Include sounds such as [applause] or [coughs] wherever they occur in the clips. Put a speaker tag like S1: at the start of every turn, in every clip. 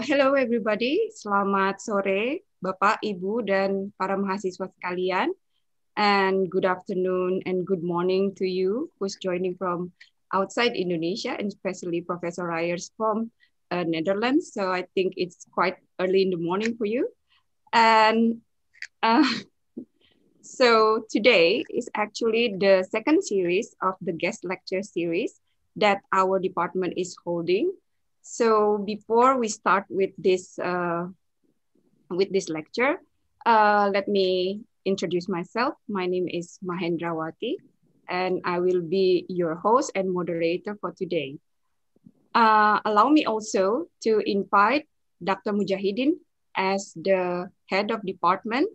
S1: hello everybody, selamat sore Bapak, Ibu, dan para mahasiswa sekalian. And good afternoon and good morning to you who's joining from outside Indonesia, and especially Professor Reijers from uh, Netherlands. So I think it's quite early in the morning for you. And uh, [laughs] so today is actually the second series of the guest lecture series that our department is holding so before we start with this uh, with this lecture, uh, let me introduce myself. My name is Mahendrawati, and I will be your host and moderator for today. Uh, allow me also to invite Dr. Mujahidin as the head of department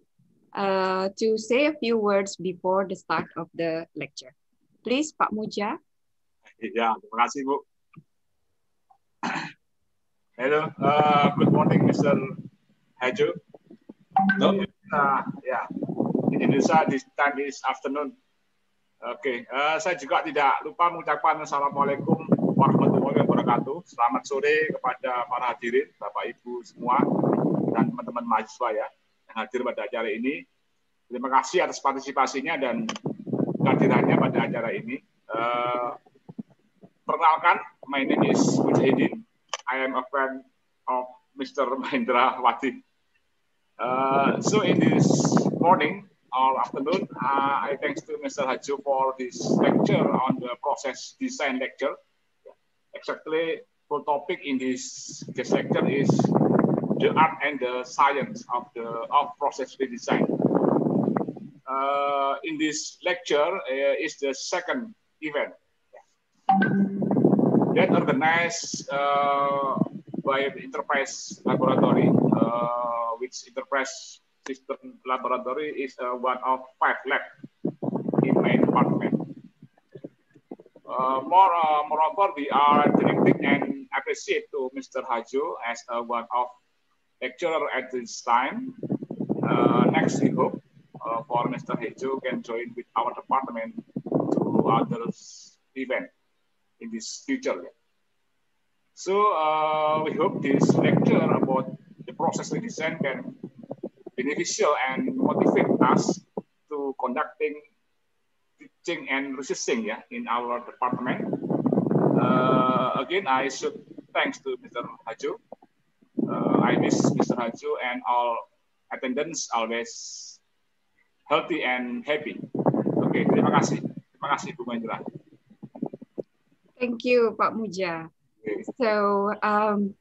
S1: uh, to say a few words before the start of the lecture. Please, Pak Muja.
S2: Ya, terima kasih Bu. Hello, uh, good morning, Mr. Hajo. No, uh, ya, in Indonesia this time is afternoon. Oke, okay. uh, saya juga tidak lupa mengucapkan assalamualaikum warahmatullahi wabarakatuh. Selamat sore kepada para hadirin, bapak ibu semua dan teman-teman mahasiswa ya yang hadir pada acara ini. Terima kasih atas partisipasinya dan kehadirannya pada acara ini. Uh, perkenalkan, my name is Mujahidin. I am a friend of Mr. Mahendrawati. Uh, so in this morning or afternoon, uh, I thanks to Mr. Hajo for this lecture on the process design lecture. Exactly, the topic in this, this lecture is the art and the science of the of process redesign. Uh, in this lecture uh, is the second event that organized uh, by the Enterprise Laboratory, uh, which Enterprise System Laboratory is uh, one of five labs in my department. Uh, more, uh, moreover, we are delighted and appreciate to Mr. Hajo as uh, one of lecturer at this time. next, we hope for Mr. Hajo can join with our department to others event in this future. So uh, we hope this lecture about the process redesign can beneficial and motivate us to conducting teaching and researching yeah, in our department. Uh, again, I should thanks to Mr. Hajo. Uh, I wish Mr. Hajo and all attendants always healthy and happy. Oke, okay, terima kasih. Terima kasih Bu Mahendra.
S1: Thank you, Pak Muja. So um,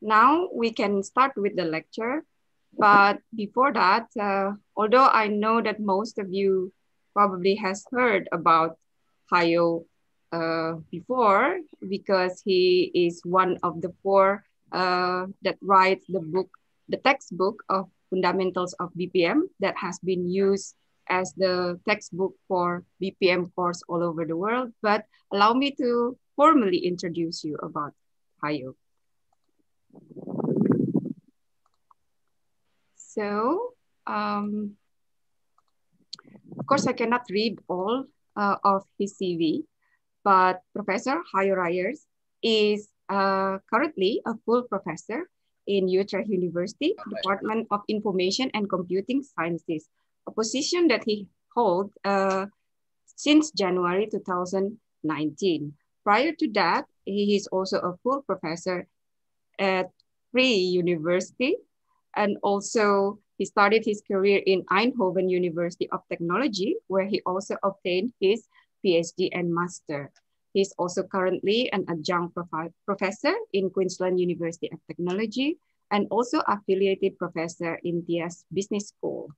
S1: now we can start with the lecture. But before that, uh, although I know that most of you probably has heard about Hajo uh, before, because he is one of the four uh, that writes the book, the textbook of fundamentals of BPM that has been used as the textbook for BPM course all over the world, but allow me to formally introduce you about Hajo. So, um, of course, I cannot read all uh, of his CV, but Professor Hajo Reijers is uh, currently a full professor in Utrecht University, Department of Information and Computing Sciences a position that he holds uh, since January 2019. Prior to that, he is also a full professor at Free University, and also he started his career in Eindhoven University of Technology, where he also obtained his PhD and master. He's also currently an adjunct prof professor in Queensland University of Technology and also affiliated professor in TS Business School.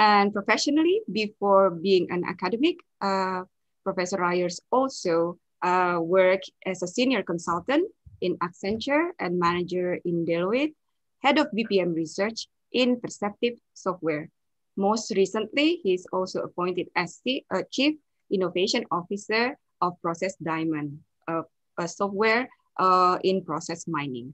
S1: And professionally, before being an academic, uh, Professor Reijers also uh, worked as a senior consultant in Accenture and manager in Deloitte, head of BPM research in Perceptive Software. Most recently, he's also appointed as the uh, Chief Innovation Officer of Process Diamond, uh, a software uh, in process mining.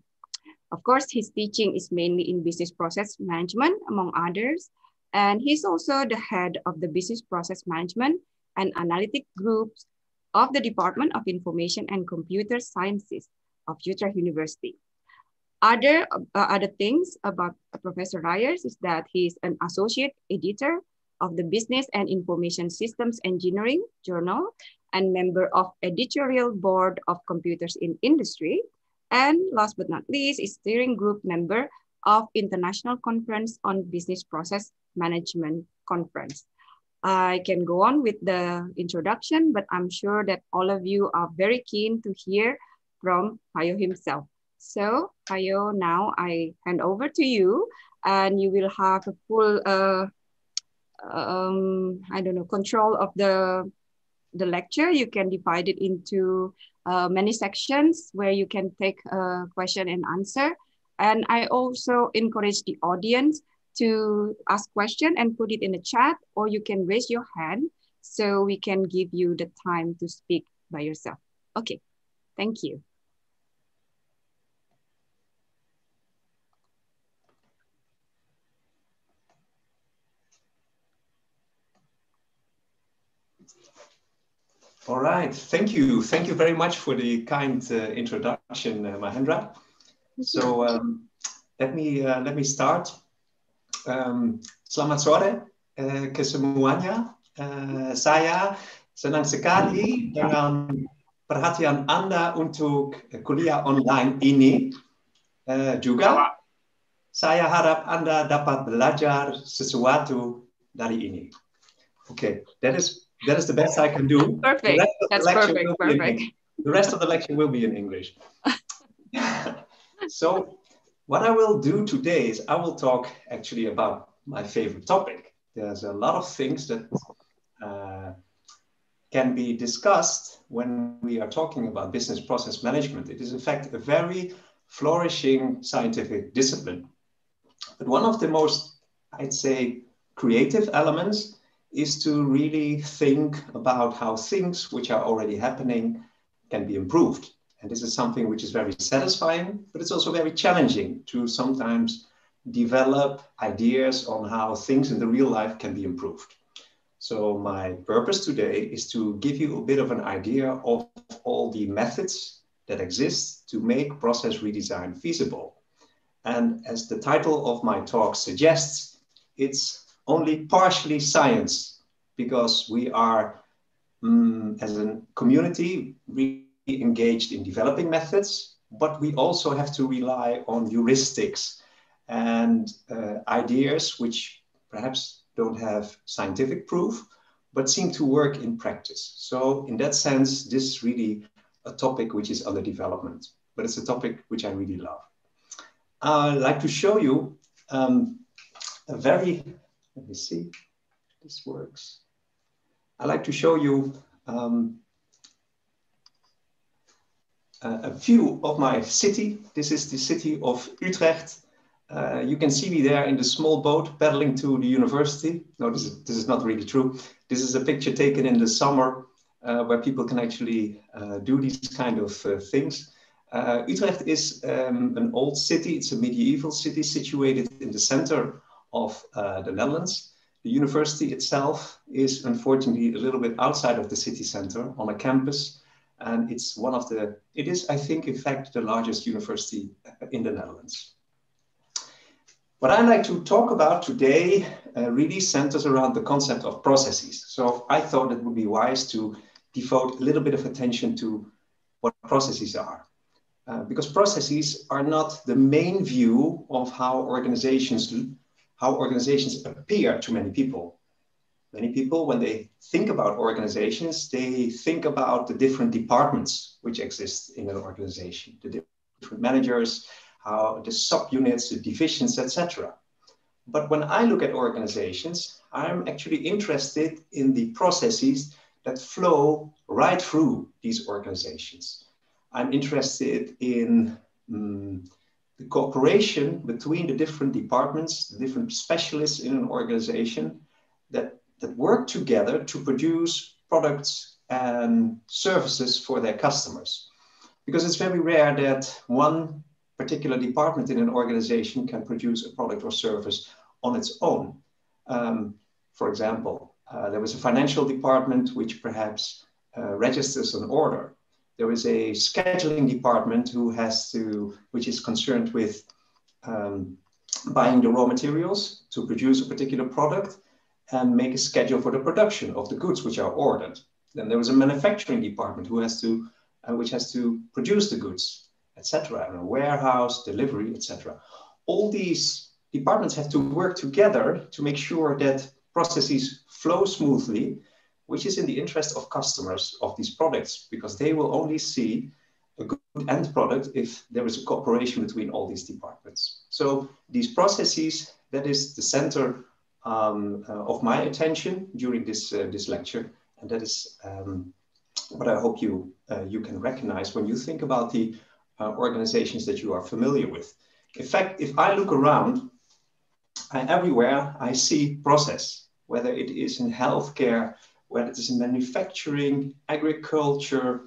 S1: Of course, his teaching is mainly in business process management, among others, and he's also the head of the Business Process Management and Analytic Groups of the Department of Information and Computer Sciences of Utrecht University. Other, uh, other things about Professor Reijers is that he's an associate editor of the Business and Information Systems Engineering Journal and member of editorial board of Computers in Industry. And last but not least, is steering group member of International Conference on Business Process Management Conference. I can go on with the introduction, but I'm sure that all of you are very keen to hear from Hajo himself. So Hajo, now I hand over to you and you will have a full, uh, um, I don't know, control of the, the lecture. You can divide it into uh, many sections where you can take a question and answer. And I also encourage the audience to ask question and put it in the chat, or you can raise your hand so we can give you the time to speak by yourself. Okay, thank you.
S3: All right, thank you. Thank you very much for the kind uh, introduction, uh, Mahendra. So um, let me uh, let me start. Um, selamat sore uh, ke semuanya. Uh, saya senang sekali dengan perhatian Anda untuk kuliah online ini. Uh, juga saya harap Anda dapat belajar sesuatu dari ini. Okay, that is that is the best I can do.
S1: Perfect. That's perfect. Perfect.
S3: The rest of the lecture will be in English. [laughs] so, what I will do today is I will talk actually about my favorite topic. There's a lot of things that uh, can be discussed when we are talking about business process management. It is, in fact, a very flourishing scientific discipline. But one of the most, I'd say, creative elements is to really think about how things which are already happening can be improved. And this is something which is very satisfying, but it's also very challenging to sometimes develop ideas on how things in the real life can be improved. So my purpose today is to give you a bit of an idea of all the methods that exist to make process redesign feasible. And as the title of my talk suggests, it's only partially science because we are, um, as a community, engaged in developing methods, but we also have to rely on heuristics and uh, ideas which perhaps don't have scientific proof, but seem to work in practice. So in that sense, this is really a topic which is under development, but it's a topic which I really love. I'd like to show you um, a very let me see this works. I'd like to show you um, a, a, view of my city. This is the city of Utrecht. Uh, you can see me there in the small boat paddling to the university. No, this is, this is not really true. This is a picture taken in the summer uh, where people can actually uh, do these kind of uh, things. Uh, Utrecht is um, an old city. It's a medieval city situated in the center of uh, the Netherlands. The university itself is unfortunately a little bit outside of the city center on a campus. And it's one of the, it is, I think, in fact, the largest university in the Netherlands. What I'd like to talk about today uh, really centers around the concept of processes. So I thought it would be wise to devote a little bit of attention to what processes are. Uh, because processes are not the main view of how organizations how organizations appear to many people. Many people, when they think about organizations, they think about the different departments which exist in an organization, the different managers, how the subunits, the divisions, etc. But when I look at organizations, I'm actually interested in the processes that flow right through these organizations. I'm interested in um, the cooperation between the different departments, the different specialists in an organization that, that work together to produce products and services for their customers. Because it's very rare that one particular department in an organization can produce a product or service on its own. Um, for example, uh, there was a financial department which perhaps uh, registers an order, There is a scheduling department who has to, which is concerned with um, buying the raw materials to produce a particular product and make a schedule for the production of the goods which are ordered. Then there is a manufacturing department who has to, uh, which has to produce the goods, etc. And a warehouse, delivery, etc. All these departments have to work together to make sure that processes flow smoothly, which is in the interest of customers of these products, because they will only see a good end product if there is a cooperation between all these departments. So these processes, that is the center um, uh, of my attention during this, uh, this lecture. And that is um, what I hope you, uh, you can recognize when you think about the uh, organizations that you are familiar with. In fact, if I look around, I, everywhere I see process, whether it is in healthcare, whether it is in manufacturing, agriculture,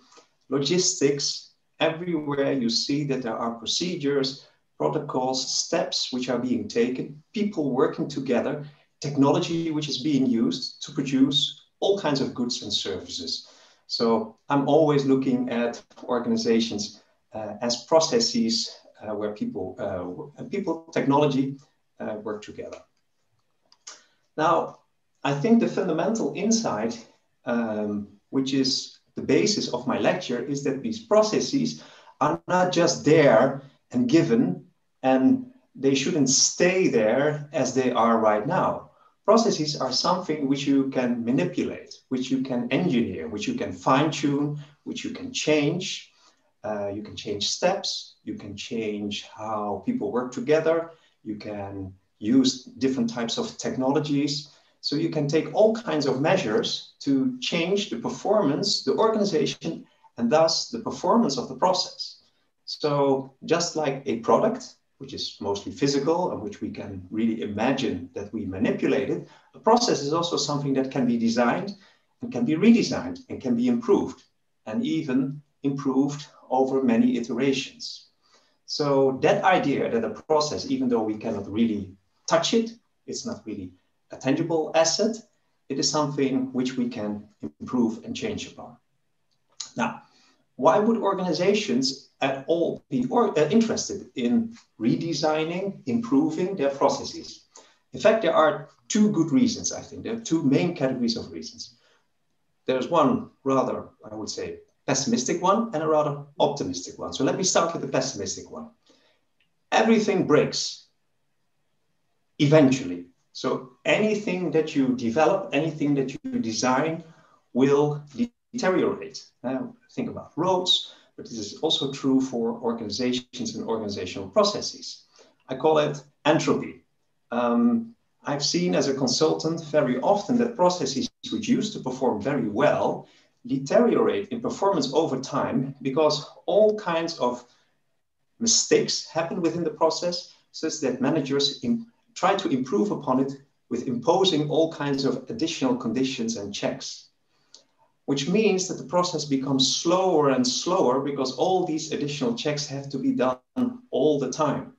S3: logistics, everywhere you see that there are procedures, protocols, steps which are being taken, people working together, technology which is being used to produce all kinds of goods and services. So I'm always looking at organizations uh, as processes uh, where people, uh, people, technology uh, work together. Now, I think the fundamental insight, um, which is the basis of my lecture, is that these processes are not just there and given, and they shouldn't stay there as they are right now. Processes are something which you can manipulate, which you can engineer, which you can fine tune, which you can change. Uh, you can change steps, you can change how people work together, you can use different types of technologies. So you can take all kinds of measures to change the performance, the organization, and thus the performance of the process. So just like a product, which is mostly physical and which we can really imagine that we manipulated, a process is also something that can be designed and can be redesigned and can be improved and even improved over many iterations. So that idea that a process, even though we cannot really touch it, it's not really a tangible asset, it is something which we can improve and change upon. Now, why would organizations at all be or, uh, interested in redesigning, improving their processes? In fact, there are two good reasons, I think. There are two main categories of reasons. There's one rather, I would say, pessimistic one and a rather optimistic one. So let me start with the pessimistic one. Everything breaks eventually. So anything that you develop, anything that you design will deteriorate. Now, think about roads, but this is also true for organizations and organizational processes. I call it entropy. Um, I've seen as a consultant very often that processes which used to perform very well deteriorate in performance over time because all kinds of mistakes happen within the process such that managers try to improve upon it with imposing all kinds of additional conditions and checks which means that the process becomes slower and slower because all these additional checks have to be done all the time.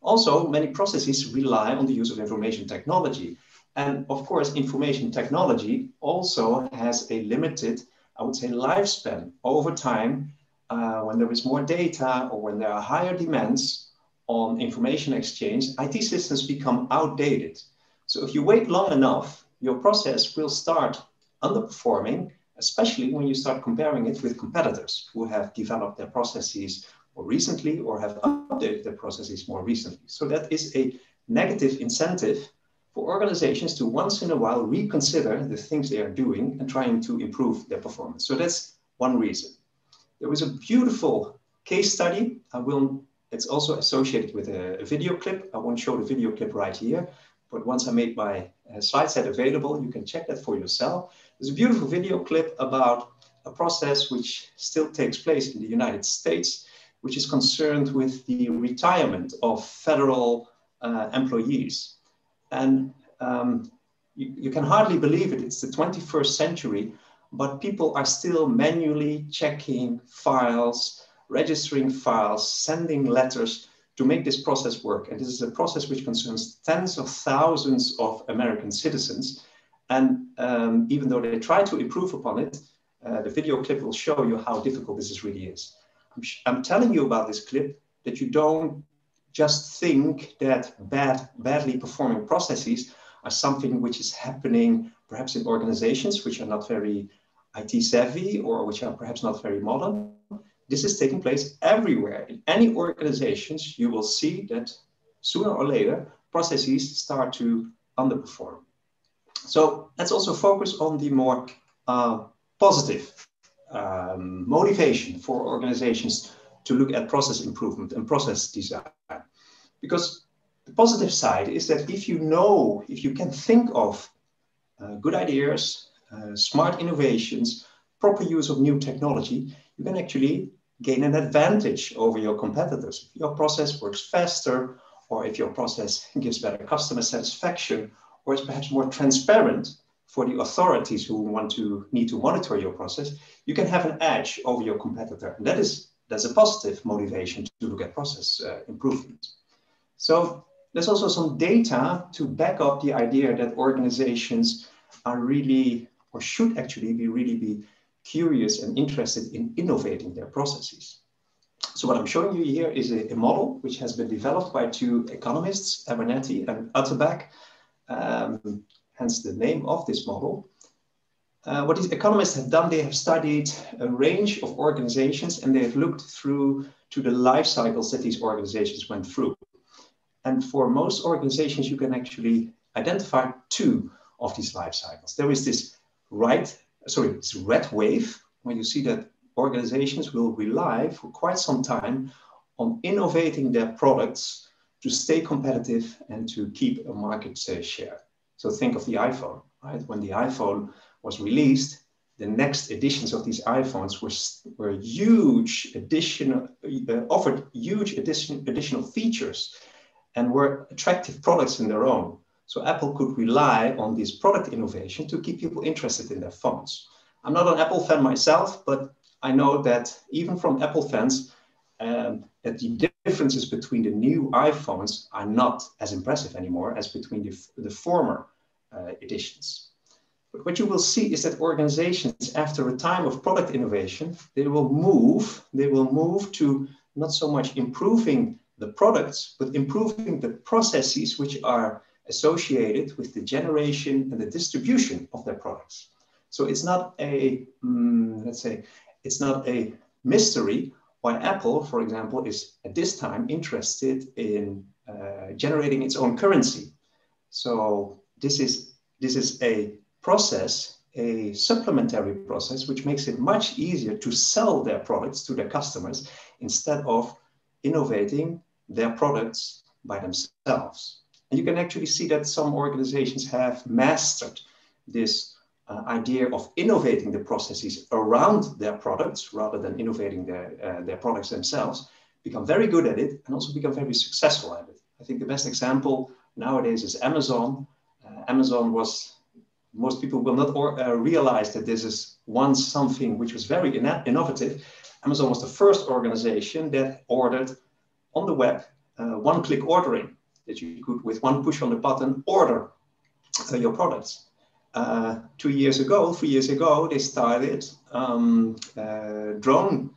S3: Also, many processes rely on the use of information technology. And of course, information technology also has a limited I would say, lifespan over time, uh, when there is more data or when there are higher demands on information exchange, IT systems become outdated. So if you wait long enough, your process will start underperforming, especially when you start comparing it with competitors who have developed their processes more recently or have updated their processes more recently. So that is a negative incentive for organizations to once in a while reconsider the things they are doing and trying to improve their performance. So that's one reason. There was a beautiful case study. I will, it's also associated with a, a video clip. I won't show the video clip right here, but once I make my uh, slide set available, you can check that for yourself. There's a beautiful video clip about a process which still takes place in the United States, which is concerned with the retirement of federal uh, employees. And um, you, you can hardly believe it. It's the 21st century, but people are still manually checking files, registering files, sending letters to make this process work. And this is a process which concerns tens of thousands of American citizens. And um, even though they try to improve upon it, Uh, the video clip will show you how difficult this really is. I'm, I'm telling you about this clip that you don't just think that bad, badly performing processes are something which is happening perhaps in organizations which are not very IT savvy or which are perhaps not very modern. This is taking place everywhere. In any organizations, you will see that sooner or later, processes start to underperform. So let's also focus on the more uh, positive um, motivation for organizations to look at process improvement and process design. Because the positive side is that if you know, if you can think of uh, good ideas, uh, smart innovations, proper use of new technology, you can actually gain an advantage over your competitors. If your process works faster, or if your process [laughs] gives better customer satisfaction, or is perhaps more transparent for the authorities who want to need to monitor your process, you can have an edge over your competitor. And that is that's a positive motivation to look at process uh, improvement. So there's also some data to back up the idea that organizations are really, or should actually be really be curious and interested in innovating their processes. So what I'm showing you here is a, a model which has been developed by two economists, Abernathy and Utterback, um, hence the name of this model. Uh, what these economists have done, they have studied a range of organizations and they have looked through to the life cycles that these organizations went through. And for most organizations, you can actually identify two of these life cycles. There is this right, sorry, this red wave, when you see that organizations will rely for quite some time on innovating their products to stay competitive and to keep a market share. So think of the iPhone, right? When the iPhone was released, the next editions of these iPhones were, were huge additional, uh, offered huge addition, additional features and were attractive products in their own. So Apple could rely on this product innovation to keep people interested in their phones. I'm not an Apple fan myself, but I know that even from Apple fans, um, that the differences between the new iPhones are not as impressive anymore as between the, the former uh, editions. But what you will see is that organizations, after a time of product innovation, they will move, they will move to not so much improving the products, but improving the processes which are associated with the generation and the distribution of their products. So it's not a, um, let's say, it's not a mystery why Apple, for example, is at this time interested in uh, generating its own currency. So this is, this is a process, a supplementary process, which makes it much easier to sell their products to their customers instead of innovating their products by themselves. And you can actually see that some organizations have mastered this uh, idea of innovating the processes around their products rather than innovating their, uh, their products themselves, become very good at it and also become very successful at it. I think the best example nowadays is Amazon. Uh, Amazon was, most people will not or, uh, realize that this is once something which was very in innovative. Amazon was the first organization that ordered on the web uh, one click ordering that you could, with one push on the button, order uh, your products. Uh, two years ago, three years ago, they started um, uh, drone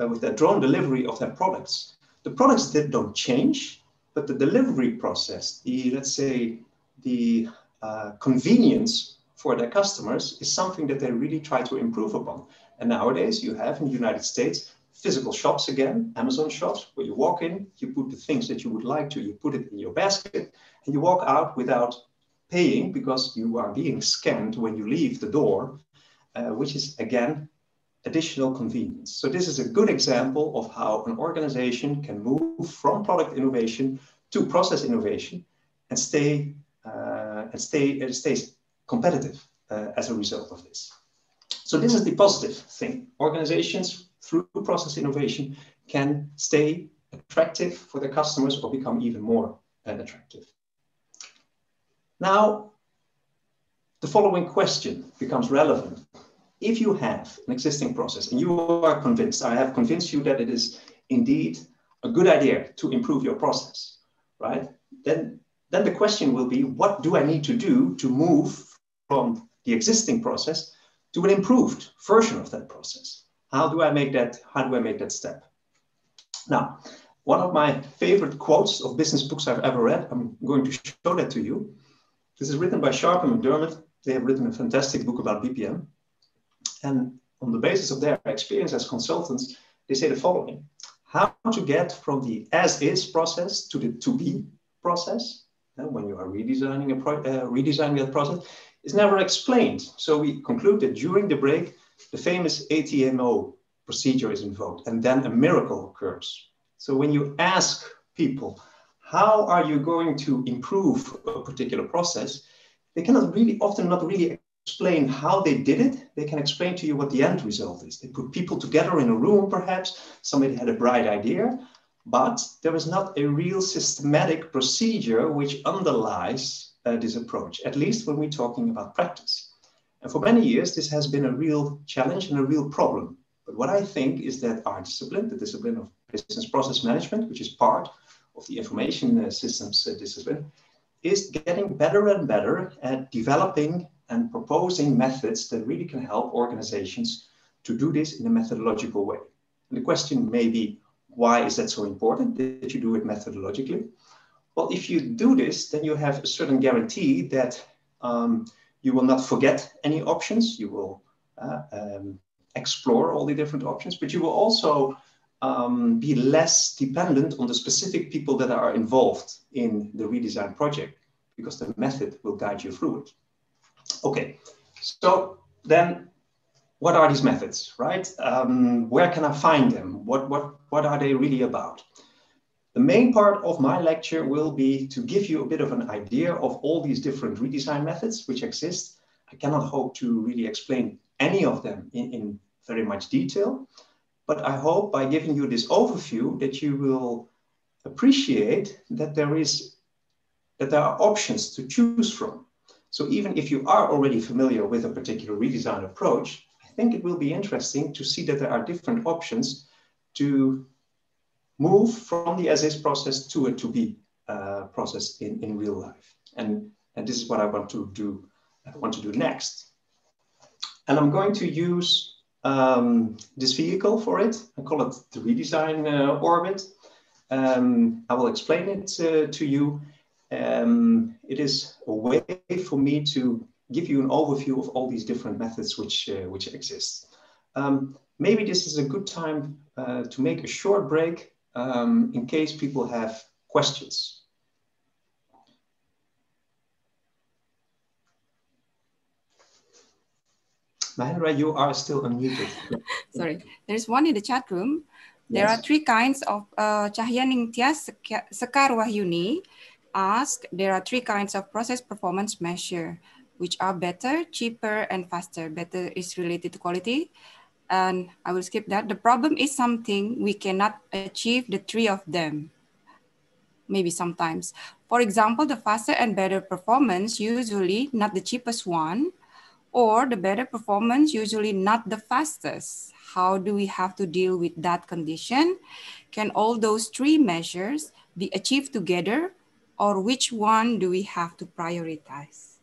S3: uh, with their drone delivery of their products. The products did don't change, but the delivery process, the let's say the uh, convenience for their customers is something that they really try to improve upon. And nowadays, you have in the United States physical shops again, Amazon shops, where you walk in, you put the things that you would like to, you put it in your basket, and you walk out without paying because you are being scanned when you leave the door, uh, which is again additional convenience. So this is a good example of how an organization can move from product innovation to process innovation and stay uh, and stay and stays competitive uh, as a result of this. So this is the positive thing. Organizations through process innovation can stay attractive for their customers or become even more attractive. Now, the following question becomes relevant. If you have an existing process and you are convinced, I have convinced you that it is indeed a good idea to improve your process, right? Then, then the question will be, what do I need to do to move from the existing process to an improved version of that process. How do I make that, how do I make that step? Now, one of my favorite quotes of business books I've ever read, I'm going to show that to you. This is written by Sharp and McDermott. They have written a fantastic book about BPM. And on the basis of their experience as consultants, they say the following how to get from the as is process to the to be process when you are redesigning a pro- uh, redesigning that process is never explained so we conclude that during the break the famous ATAMO procedure is invoked and then a miracle occurs so when you ask people how are you going to improve a particular process they cannot really often not really explain how they did it, they can explain to you what the end result is. They put people together in a room, perhaps, somebody had a bright idea, but there is not a real systematic procedure which underlies uh, this approach, at least when we're talking about practice. And for many years, this has been a real challenge and a real problem. But what I think is that our discipline, the discipline of business process management, which is part of the information uh, systems uh, discipline, is getting better and better at developing and proposing methods that really can help organizations to do this in a methodological way. And the question may be, why is that so important that you do it methodologically? Well, if you do this, then you have a certain guarantee that um, you will not forget any options. You will uh, um, explore all the different options, but you will also um, be less dependent on the specific people that are involved in the redesign project because the method will guide you through it. Okay, so then what are these methods, right? Um, where can I find them? What, what, what are they really about? The main part of my lecture will be to give you a bit of an idea of all these different redesign methods which exist. I cannot hope to really explain any of them in, in very much detail, but I hope by giving you this overview that you will appreciate that there is that there are options to choose from. So even if you are already familiar with a particular redesign approach, I think it will be interesting to see that there are different options to move from the as is process to a to be uh, process in, in real life. And, and this is what I want to do, I want to do next. And I'm going to use um, this vehicle for it. I call it the redesign uh, orbit. Um, I will explain it uh, to you um, it is a way for me to give you an overview of all these different methods which, uh, which exist. Um, maybe this is a good time uh, to make a short break um, in case people have questions. Mahendra, you are still unmuted. [laughs]
S1: Sorry, there's one in the chat room. There yes. are three kinds of uh, Tias Sekar Wahyuni asked, there are three kinds of process performance measure, which are better, cheaper, and faster. Better is related to quality. And I will skip that. The problem is something we cannot achieve the three of them. Maybe sometimes. For example, the faster and better performance, usually not the cheapest one, or the better performance, usually not the fastest. How do we have to deal with that condition? Can all those three measures be achieved together or which one do we have to prioritize?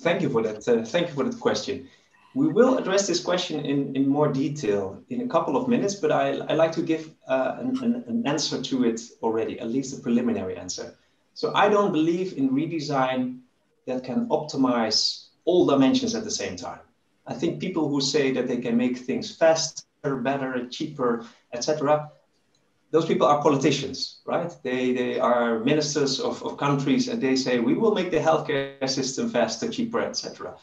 S3: Thank you for that. Uh, thank you for that question. We will address this question in, in more detail in a couple of minutes, but I, I like to give uh, an, an, an answer to it already, at least a preliminary answer. So I don't believe in redesign that can optimize all dimensions at the same time. I think people who say that they can make things faster, better, cheaper, etc., those people are politicians, right? They, they are ministers of, of countries and they say, we will make the healthcare system faster, cheaper, etc.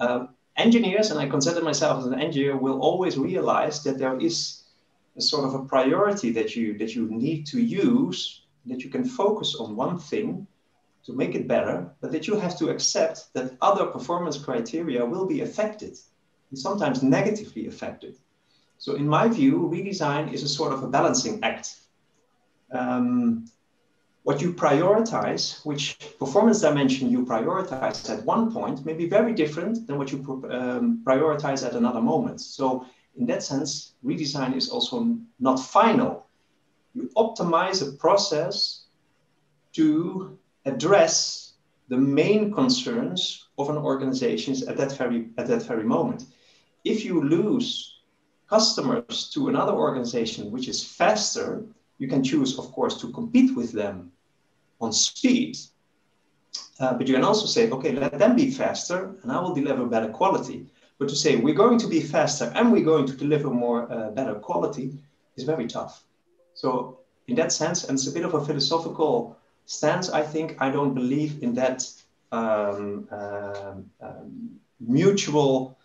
S3: Uh, engineers, and I consider myself as an engineer, will always realize that there is a sort of a priority that you, that you need to use, that you can focus on one thing to make it better, but that you have to accept that other performance criteria will be affected, and sometimes negatively affected. So in my view, redesign is a sort of a balancing act. Um, what you prioritize, which performance dimension you prioritize at one point, may be very different than what you um, prioritize at another moment. So in that sense, redesign is also not final. You optimize a process to address the main concerns of an organization at that very at that very moment. If you lose customers to another organization which is faster, you can choose, of course, to compete with them on speed. Uh, but you can also say, okay, let them be faster and I will deliver better quality. But to say we're going to be faster and we're going to deliver more uh, better quality is very tough. So in that sense, and it's a bit of a philosophical stance, I think I don't believe in that um, um, um, mutual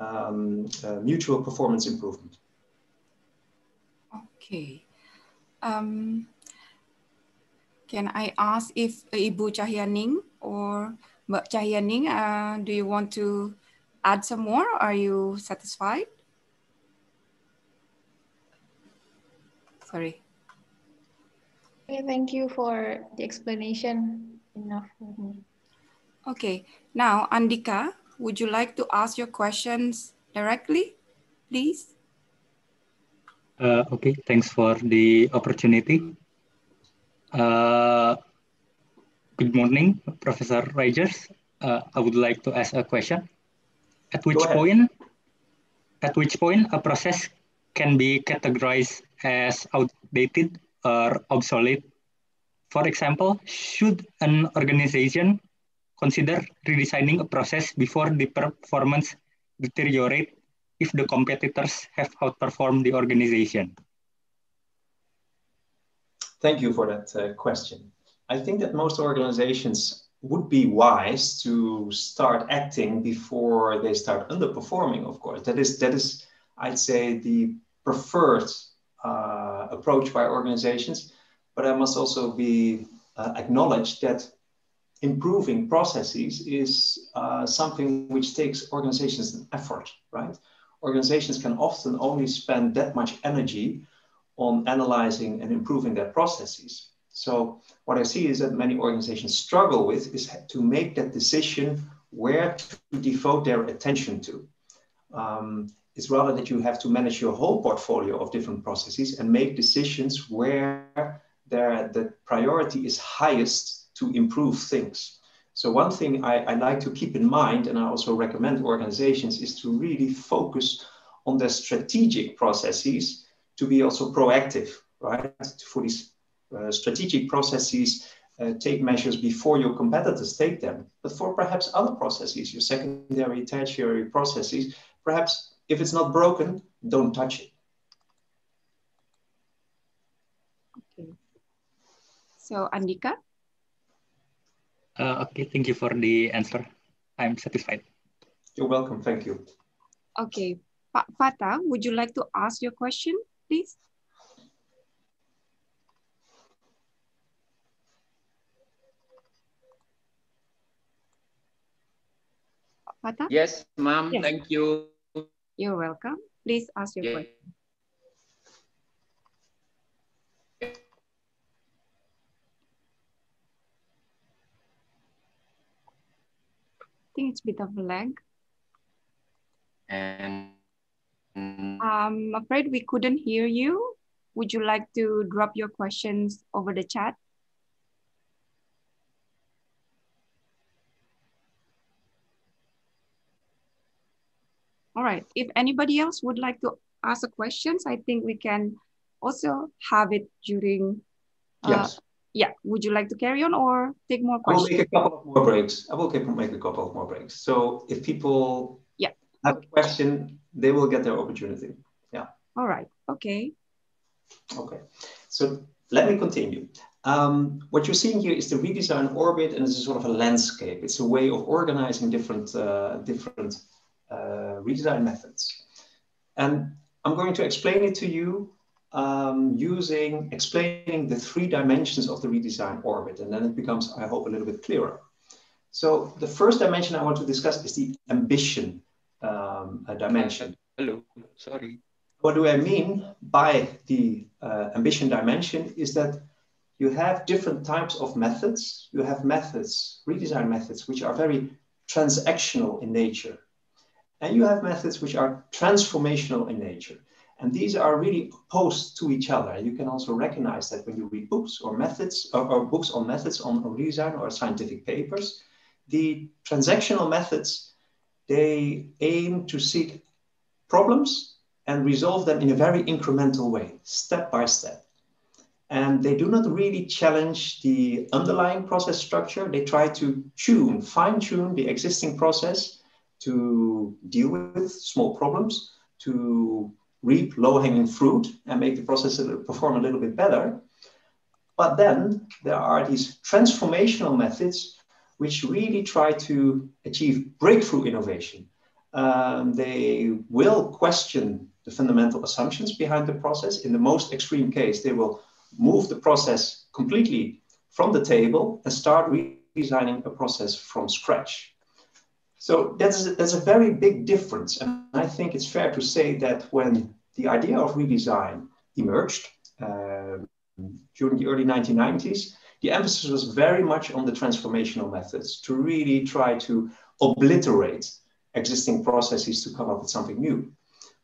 S3: um, uh, mutual performance improvement.
S1: Okay. Um, can I ask if Ibu Cahyaning or Mbak Cahyaning, uh, do you want to add some more? Are you satisfied? Sorry.
S4: Okay, thank you for the explanation. Enough.
S1: Okay, now Andika, would you like to ask your questions directly, please?
S5: Uh, okay, thanks for the opportunity. Uh, good morning, Professor Rogers. Uh, I would like to ask a question. At which point, at which point a process can be categorized as outdated or obsolete? For example, should an organization consider redesigning a process before the performance deteriorate if the competitors have outperformed the organization?
S3: Thank you for that uh, question. I think that most organizations would be wise to start acting before they start underperforming, of course. That is, that is I'd say, the preferred uh, approach by organizations. But I must also be uh, acknowledged that improving processes is uh, something which takes organizations an effort, right? Organizations can often only spend that much energy on analyzing and improving their processes. So what I see is that many organizations struggle with is to make that decision where to devote their attention to. Um, it's rather that you have to manage your whole portfolio of different processes and make decisions where there, the priority is highest to improve things. So one thing I, I like to keep in mind, and I also recommend organizations, is to really focus on their strategic processes to be also proactive, right? For these uh, strategic processes, uh, take measures before your competitors take them. But for perhaps other processes, your secondary, tertiary processes, perhaps if it's not broken, don't touch it.
S1: Okay. So, Andika?
S5: Uh, okay, thank you for the answer. I'm satisfied.
S3: You're welcome. Thank you.
S1: Okay. Pak Fata, would you like to ask your question, please? Fata?
S6: Yes, ma'am. Yes. Thank you.
S1: You're welcome. Please ask your yeah. question. I think it's a bit of a lag.
S6: And
S1: I'm afraid we couldn't hear you. Would you like to drop your questions over the chat? All right, if anybody else would like to ask a questions, I think we can also have it during.
S3: Uh, yes.
S1: Yeah, would you like to carry on or take more questions?
S3: I will make a couple of more breaks. I will make a couple of more breaks. So if people
S1: yeah.
S3: have a question, they will get their opportunity. Yeah.
S1: All right, okay.
S3: Okay, so let me continue. Um, what you're seeing here is the redesign orbit, and it's a sort of a landscape. It's a way of organizing different uh, different redesign methods. And I'm going to explain it to you um, using explaining the three dimensions of the redesign orbit. And then it becomes, I hope, a little bit clearer. So the first dimension I want to discuss is the ambition um, dimension.
S6: Hello, sorry.
S3: What do I mean by the uh, ambition dimension is that you have different types of methods. You have methods, redesign methods, which are very transactional in nature. And you have methods which are transformational in nature. And these are really opposed to each other. You can also recognize that when you read books or methods or, or books on methods on, on redesign or scientific papers, the transactional methods, they aim to seek problems and resolve them in a very incremental way, step by step. And they do not really challenge the underlying process structure. They try to tune, fine tune the existing process to deal with small problems, to reap low hanging fruit and make the process perform a little bit better. But then there are these transformational methods which really try to achieve breakthrough innovation. Um, they will question the fundamental assumptions behind the process. In the most extreme case, they will move the process completely from the table and start redesigning a process from scratch. So that's, that's a very big difference. And I think it's fair to say that when the idea of redesign emerged uh, during the early 1990s, the emphasis was very much on the transformational methods to really try to obliterate existing processes to come up with something new.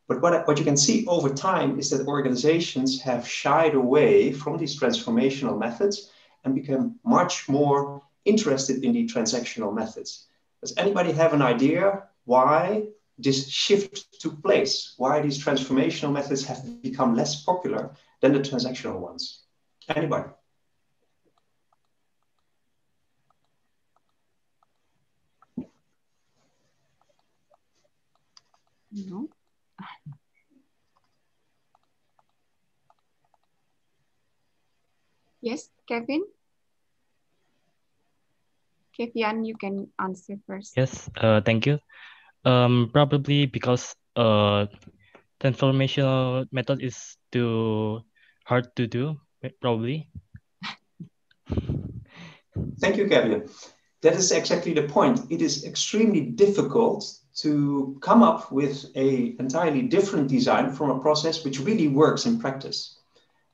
S3: But what, what you can see over time is that organizations have shied away from these transformational methods and become much more interested in the transactional methods. Does anybody have an idea why this shift took place? Why these transformational methods have become less popular than the transactional ones? Anybody?
S1: No. Yes, Kevin? Kevian, you can answer first.
S7: Yes, uh, thank you. Um, probably because uh, transformational method is too hard to do, probably. [laughs]
S3: Thank you, Kevin. That is exactly the point. It is extremely difficult to come up with a entirely different design from a process which really works in practice.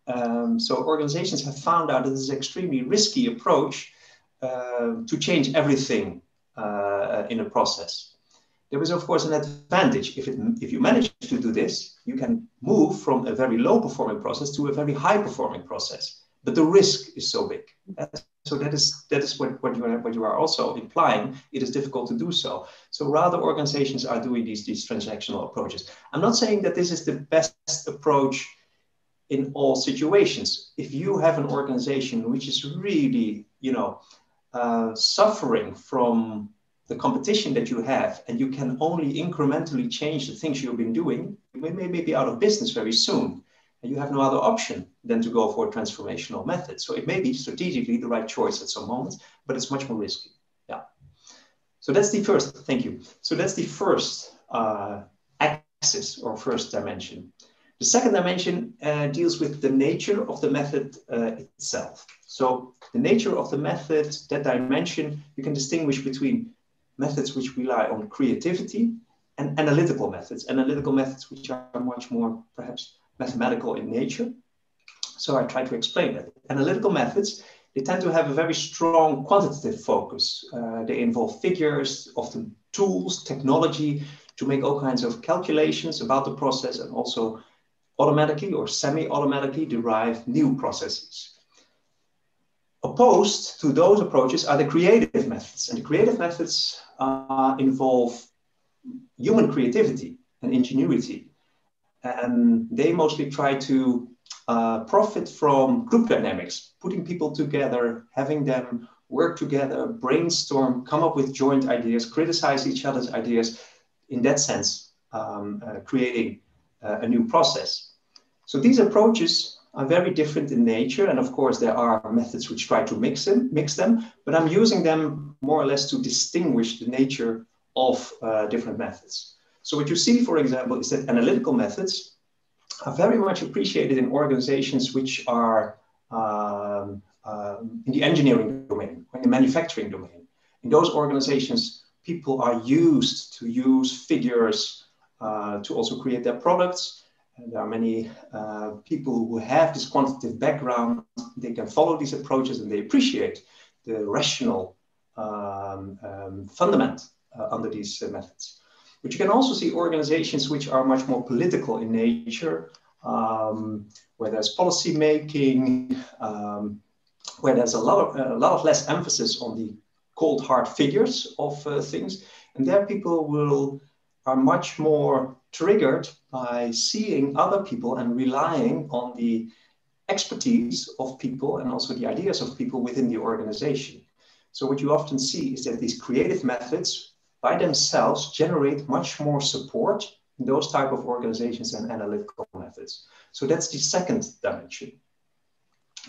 S3: Um, so organizations have found out that this is an extremely risky approach to change everything uh, in a process. There is, of course, an advantage. If, it, if you manage to do this, you can move from a very low performing process to a very high performing process. But the risk is so big. So that is that is what, what you are what you are also implying. It is difficult to do so. So rather organizations are doing these, these transactional approaches. I'm not saying that this is the best approach in all situations. If you have an organization which is really, you know, uh, suffering from the competition that you have, and you can only incrementally change the things you've been doing, you may, may be out of business very soon. And you have no other option than to go for a transformational method. So it may be strategically the right choice at some moments, but it's much more risky. Yeah. So that's the first, thank you. So that's the first uh, axis or first dimension. The second dimension uh, deals with the nature of the method uh, itself. So the nature of the method, that dimension, you can distinguish between methods which rely on creativity and analytical methods, analytical methods which are much more perhaps mathematical in nature. So I try to explain that. Analytical methods, they tend to have a very strong quantitative focus. Uh, they involve figures, often tools, technology to make all kinds of calculations about the process and also automatically or semi-automatically derive new processes. Opposed to those approaches are the creative methods. And the creative methods uh, involve human creativity and ingenuity. And they mostly try to uh, profit from group dynamics, putting people together, having them work together, brainstorm, come up with joint ideas, criticize each other's ideas, in that sense, um, uh, creating uh, a new process. So these approaches are very different in nature. And of course, there are methods which try to mix them, mix them but I'm using them more or less to distinguish the nature of uh, different methods. So what you see, for example, is that analytical methods are very much appreciated in organizations which are um, um, in the engineering domain, in the manufacturing domain. In those organizations, people are used to use figures uh, to also create their products. There are many uh, people who have this quantitative background. They can follow these approaches and they appreciate the rational um, um, fundament uh, under these uh, methods. But you can also see organizations which are much more political in nature, um, where there's policy making, um, where there's a lot of a lot of less emphasis on the cold hard figures of uh, things, and there people will are much more triggered by seeing other people and relying on the expertise of people and also the ideas of people within the organization. So what you often see is that these creative methods by themselves generate much more support in those type of organizations than analytical methods. So that's the second dimension.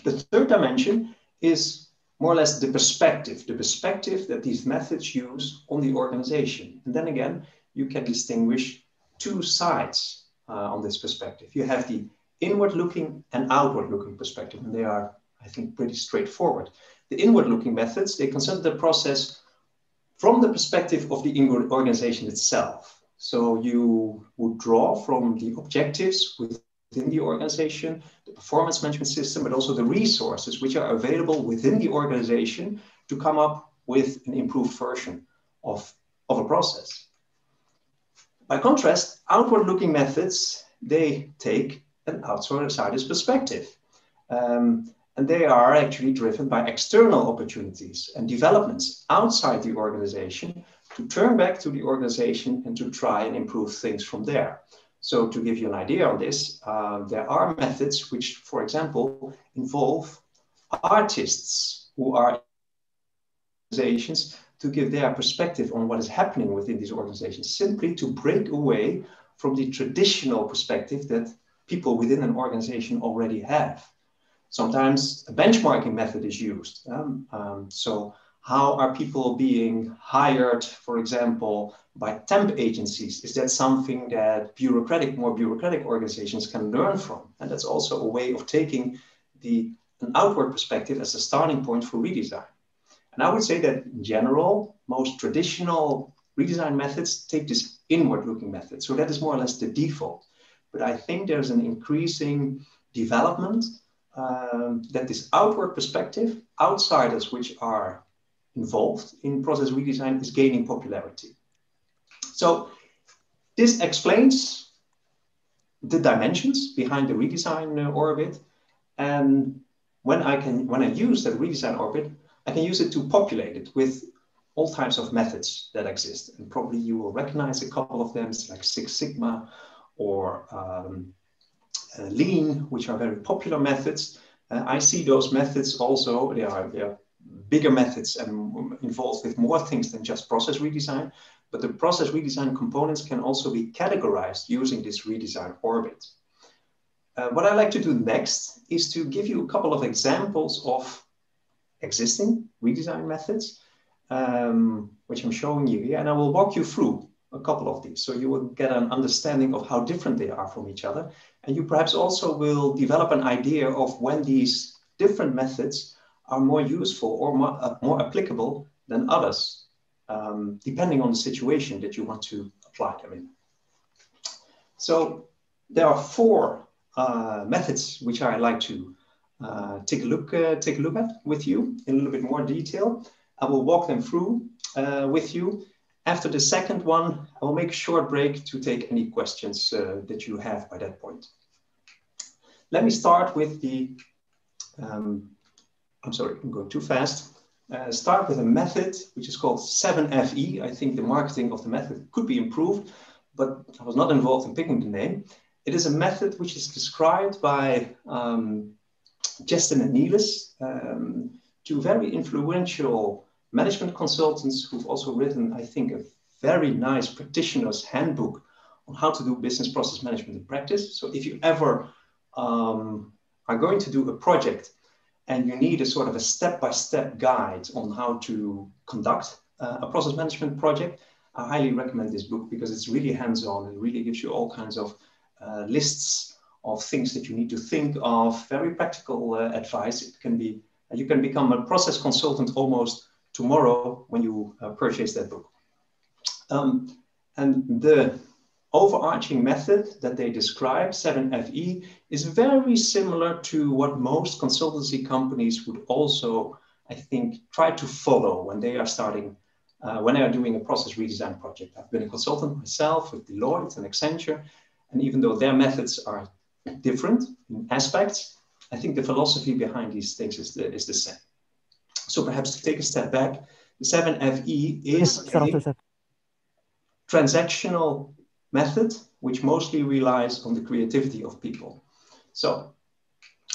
S3: The third dimension is more or less the perspective, the perspective that these methods use on the organization. And then again, you can distinguish two sides uh, on this perspective. You have the inward looking and outward looking perspective, and they are, I think, pretty straightforward. The inward looking methods, they consider the process from the perspective of the inward organization itself. So you would draw from the objectives within the organization, the performance management system, but also the resources which are available within the organization to come up with an improved version of, of a process. By contrast, outward looking methods, they take an outsider's perspective. Um, and they are actually driven by external opportunities and developments outside the organization to turn back to the organization and to try and improve things from there. So to give you an idea on this, uh, there are methods which, for example, involve artists who are organizations to give their perspective on what is happening within these organizations, simply to break away from the traditional perspective that people within an organization already have. Sometimes a benchmarking method is used. Um, um, so how are people being hired, for example, by temp agencies? Is that something that bureaucratic, more bureaucratic organizations can learn from? And that's also a way of taking the an outward perspective as a starting point for redesign. And I would say that in general, most traditional redesign methods take this inward looking method. So that is more or less the default. But I think there's an increasing development um, that this outward perspective, outsiders which are involved in process redesign, is gaining popularity. So this explains the dimensions behind the redesign uh, orbit. And when I can, when I use that redesign orbit, I can use it to populate it with all types of methods that exist. And probably you will recognize a couple of them, like Six Sigma or um, uh, Lean, which are very popular methods. Uh, I see those methods also, they are, they are bigger methods and involved with more things than just process redesign. But the process redesign components can also be categorized using this redesign orbit. Uh, what I like to do next is to give you a couple of examples of existing redesign methods, um, which I'm showing you here. And I will walk you through a couple of these. So you will get an understanding of how different they are from each other. And you perhaps also will develop an idea of when these different methods are more useful or more, uh, more applicable than others, um, depending on the situation that you want to apply them in. So there are four uh, methods which I like to take a look uh, take a look at with you in a little bit more detail. I will walk them through uh, with you. After the second one, I will make a short break to take any questions uh, that you have by that point. Let me start with the, um, I'm sorry, I'm going too fast. Uh, start with a method which is called 7FE. I think the marketing of the method could be improved, but I was not involved in picking the name. It is a method which is described by um, Jeston and Nelis, um, two very influential management consultants who've also written, I think, a very nice practitioner's handbook on how to do business process management in practice. So if you ever um, are going to do a project and you need a sort of a step-by-step guide on how to conduct uh, a process management project, I highly recommend this book because it's really hands-on and really gives you all kinds of uh, lists of things that you need to think of, very practical uh, advice. It can be, you can become a process consultant almost tomorrow when you uh, purchase that book. Um, and the overarching method that they describe, 7FE, is very similar to what most consultancy companies would also, I think, try to follow when they are starting uh, when I'm doing a process redesign project. I've been a consultant myself with Deloitte and Accenture, and even though their methods are different in aspects, I think the philosophy behind these things is the, is the same. So perhaps to take a step back, the 7FE is a transactional method which mostly relies on the creativity of people. So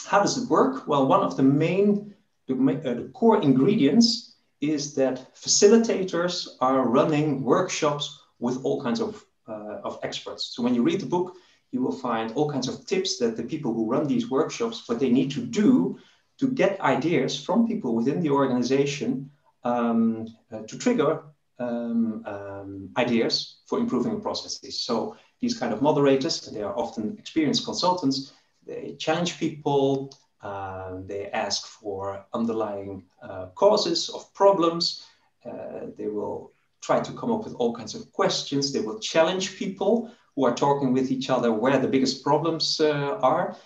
S3: how does it work? Well, one of the main, the, uh, the core ingredients is that facilitators are running workshops with all kinds of, uh, of experts. So when you read the book, you will find all kinds of tips that the people who run these workshops, what they need to do to get ideas from people within the organization um, uh, to trigger um, um, ideas for improving processes. So these kind of moderators, they are often experienced consultants, they challenge people, uh, they ask for underlying uh, causes of problems, uh, they will try to come up with all kinds of questions, they will challenge people who are talking with each other where the biggest problems uh, are.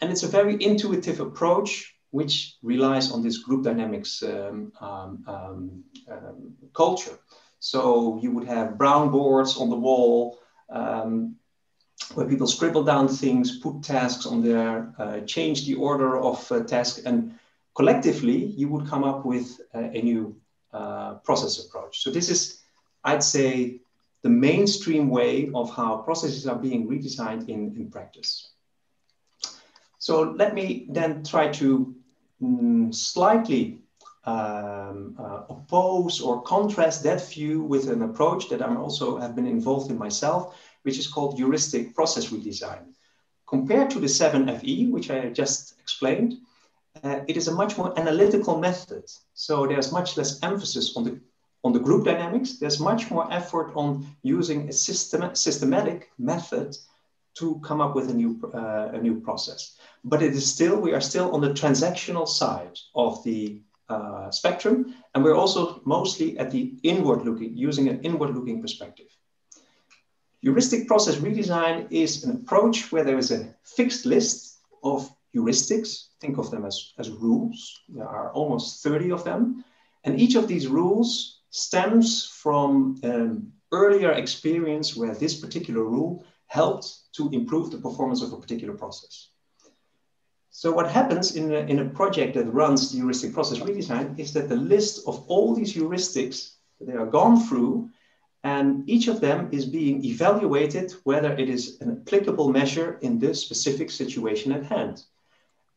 S3: And it's a very intuitive approach which relies on this group dynamics um, um, um, um culture. So you would have brown boards on the wall um, where people scribble down things, put tasks on there, uh, change the order of uh, tasks, and collectively you would come up with uh, a new uh, process approach. So this is, I'd say, the mainstream way of how processes are being redesigned in, in practice. So let me then try to mm, slightly um, uh, oppose or contrast that view with an approach that I'm also have been involved in myself, which is called heuristic process redesign. Compared to the 7FE, which I just explained, uh, it is a much more analytical method. So there's much less emphasis on the, on the group dynamics. There's much more effort on using a system, systematic method to come up with a new, uh, a new process. But it is still, we are still on the transactional side of the uh, spectrum. And we're also mostly at the inward looking, using an inward looking perspective. Heuristic process redesign is an approach where there is a fixed list of heuristics. Think of them as, as rules. There are almost 30 of them. And each of these rules stems from an earlier experience where this particular rule helped to improve the performance of a particular process. So what happens in a, in a project that runs the heuristic process redesign is that the list of all these heuristics, they are gone through and each of them is being evaluated whether it is an applicable measure in this specific situation at hand.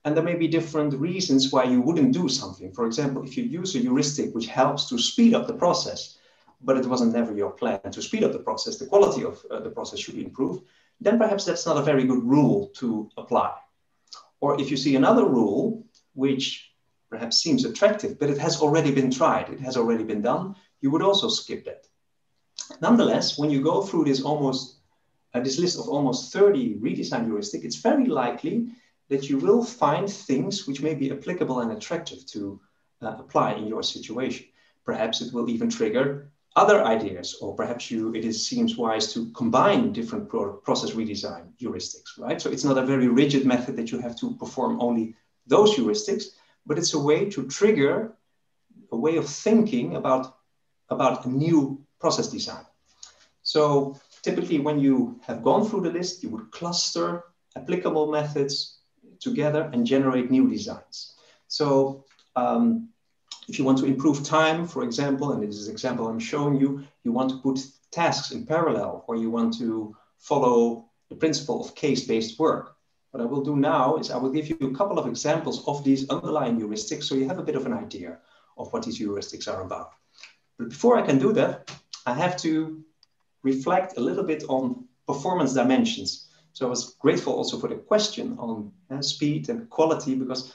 S3: And there may be different reasons why you wouldn't do something. For example, if you use a heuristic which helps to speed up the process, but it wasn't never your plan to speed up the process, the quality of uh, the process should be improved, then perhaps that's not a very good rule to apply. Or if you see another rule which perhaps seems attractive, but it has already been tried, it has already been done, you would also skip that. Nonetheless, when you go through this almost uh, this list of almost 30 redesign heuristic, it's very likely that you will find things which may be applicable and attractive to uh, apply in your situation. Perhaps it will even trigger other ideas, or perhaps you it is, seems wise to combine different pro process redesign heuristics, right? So it's not a very rigid method that you have to perform only those heuristics, but it's a way to trigger a way of thinking about, about a new process design. So typically when you have gone through the list, you would cluster applicable methods together and generate new designs. So um, if you want to improve time, for example, and this is example I'm showing you, you want to put tasks in parallel or you want to follow the principle of case-based work. What I will do now is I will give you a couple of examples of these underlying heuristics so you have a bit of an idea of what these heuristics are about. But before I can do that, I have to reflect a little bit on performance dimensions. So I was grateful also for the question on uh, speed and quality because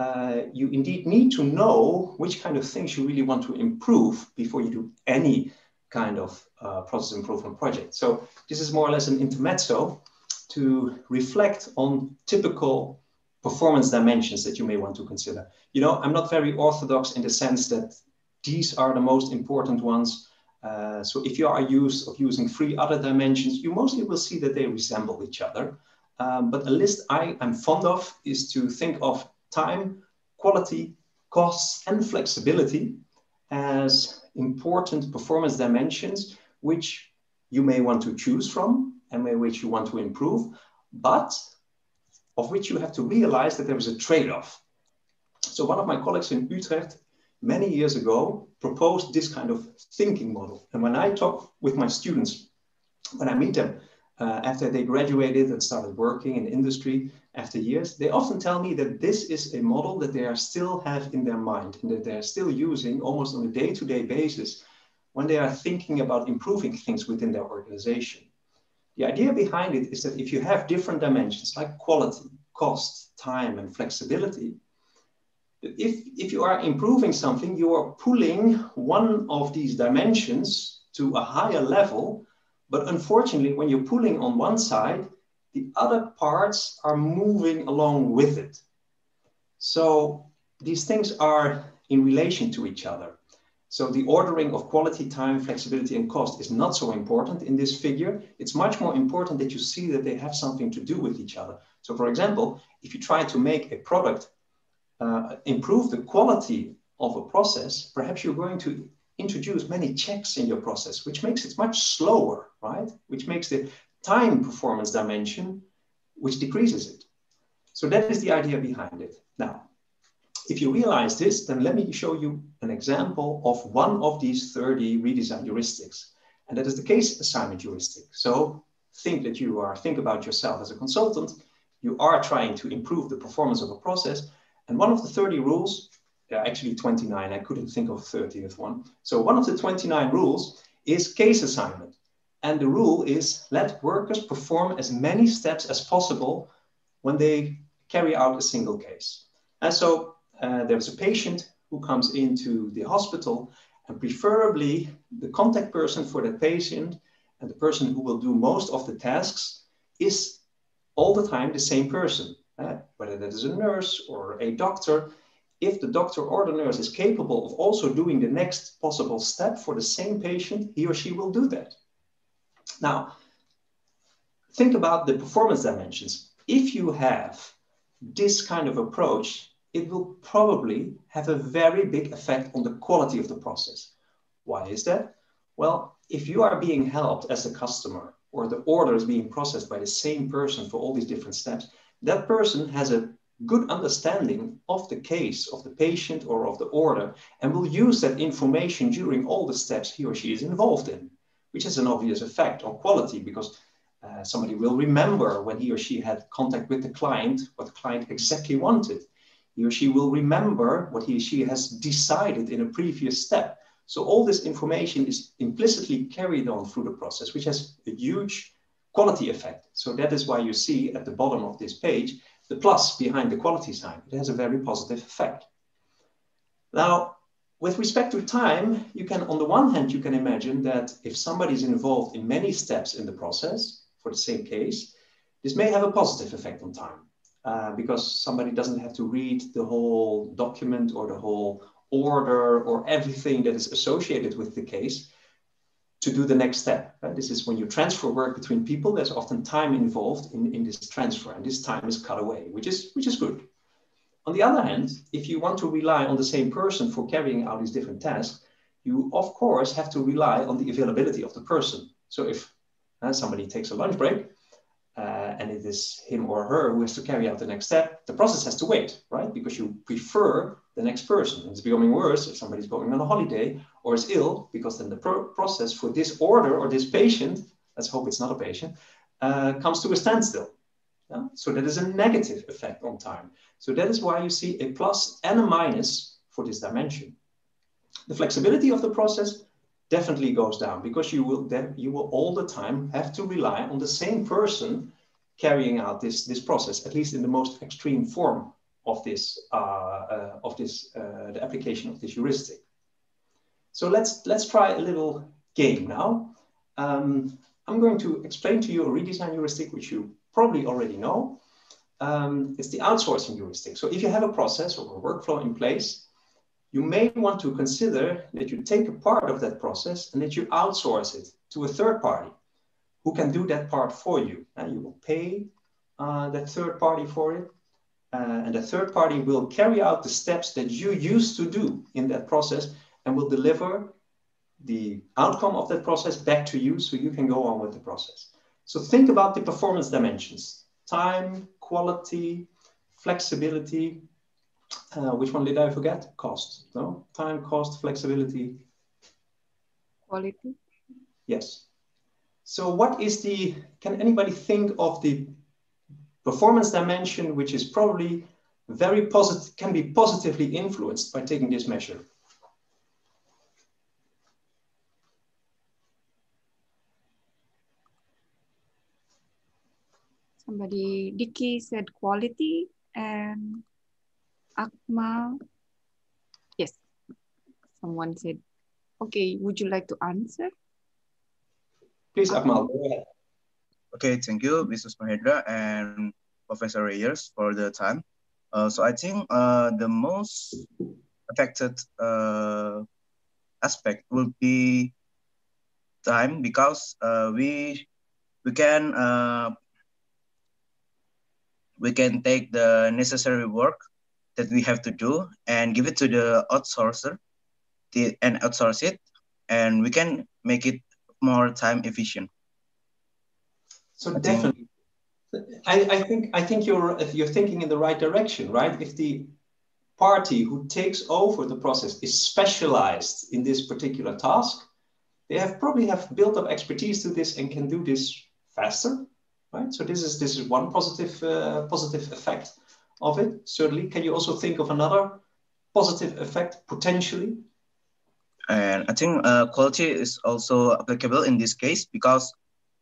S3: uh, you indeed need to know which kind of things you really want to improve before you do any kind of uh, process improvement project. So this is more or less an intermezzo to reflect on typical performance dimensions that you may want to consider. You know, I'm not very orthodox in the sense that these are the most important ones. Uh, so if you are used of using three other dimensions, you mostly will see that they resemble each other. Um, but a list I am fond of is to think of time, quality, costs, and flexibility as important performance dimensions which you may want to choose from and which you want to improve, but of which you have to realize that there is a trade-off. So one of my colleagues in Utrecht many years ago proposed this kind of thinking model. And when I talk with my students, when I meet them uh, after they graduated and started working in industry after years, they often tell me that this is a model that they are still have in their mind and that they're still using almost on a day-to-day -day basis when they are thinking about improving things within their organization. The idea behind it is that if you have different dimensions like quality, cost, time, and flexibility, if, if you are improving something, you are pulling one of these dimensions to a higher level. But unfortunately, when you're pulling on one side, the other parts are moving along with it. So these things are in relation to each other. So the ordering of quality, time, flexibility, and cost is not so important in this figure. It's much more important that you see that they have something to do with each other. So for example, if you try to make a product uh, improve the quality of a process, perhaps you're going to introduce many checks in your process, which makes it much slower, right? Which makes the time performance dimension, which decreases it. So that is the idea behind it. Now, if you realize this, then let me show you an example of one of these 30 redesign heuristics. And that is the case assignment heuristic. So think that you are, think about yourself as a consultant. You are trying to improve the performance of a process. And one of the 30 rules, actually 29, I couldn't think of 30th one. So one of the 29 rules is case assignment. And the rule is let workers perform as many steps as possible when they carry out a single case. And so uh, there's a patient who comes into the hospital and preferably the contact person for that patient and the person who will do most of the tasks is all the time the same person, uh, whether that is a nurse or a doctor. If the doctor or the nurse is capable of also doing the next possible step for the same patient, he or she will do that. Now, think about the performance dimensions. If you have this kind of approach, it will probably have a very big effect on the quality of the process. Why is that? Well, if you are being helped as a customer or the order is being processed by the same person for all these different steps, that person has a good understanding of the case of the patient or of the order and will use that information during all the steps he or she is involved in, which has an obvious effect on quality because uh, somebody will remember when he or she had contact with the client what the client exactly wanted he or she will remember what he or she has decided in a previous step. So all this information is implicitly carried on through the process, which has a huge quality effect. So that is why you see at the bottom of this page, the plus behind the quality sign. It has a very positive effect. Now, with respect to time, you can, on the one hand, you can imagine that if somebody is involved in many steps in the process for the same case, this may have a positive effect on time. Uh, because somebody doesn't have to read the whole document or the whole order or everything that is associated with the case to do the next step. This is when you transfer work between people, there's often time involved in, in this transfer, and this time is cut away, which is, which is good. On the other hand, if you want to rely on the same person for carrying out these different tasks, you of course have to rely on the availability of the person. So if uh, somebody takes a lunch break, uh, and it is him or her who has to carry out the next step, the process has to wait, right? Because you prefer the next person. It's becoming worse if somebody's going on a holiday or is ill, because then the pro process for this order or this patient, let's hope it's not a patient, uh, comes to a standstill. Yeah? So that is a negative effect on time. So that is why you see a plus and a minus for this dimension. The flexibility of the process definitely goes down because you will then you will all the time have to rely on the same person carrying out this this process at least in the most extreme form of this uh, uh, of this uh, the application of this heuristic. So let's let's try a little game now. Um, i'm going to explain to you a redesign heuristic which you probably already know. Um, it's the outsourcing heuristic. So if you have a process or a workflow in place you may want to consider that you take a part of that process and that you outsource it to a third party who can do that part for you. And you will pay uh, that third party for it. Uh, and the third party will carry out the steps that you used to do in that process and will deliver the outcome of that process back to you so you can go on with the process. So think about the performance dimensions, time, quality, flexibility. Uh, which one did I forget? Cost, no? Time, cost, flexibility.
S1: Quality.
S3: Yes. So what is the, can anybody think of the performance dimension, which is probably very positive, can be positively influenced by taking this measure?
S1: Somebody, Dicky said quality and Akmal. Yes, someone said, okay, would you like to answer?
S3: Please, Akmal, go ahead.
S8: Okay, thank you, Mrs. Mahendra and Professor Reijers for the time. Uh, so I think uh, the most affected uh, aspect will be time because uh, we we can uh, we can take the necessary work that we have to do and give it to the outsourcer the, and outsource it and we can make it more time efficient.
S3: So I definitely. I, I think i think you're you're thinking in the right direction right? If the party who takes over the process is specialized in this particular task they have probably have built up expertise to this and can do this faster right? So this is this is one positive uh, positive effect of it. Certainly, can you also think of another positive effect potentially?
S8: And I think uh, quality is also applicable in this case because,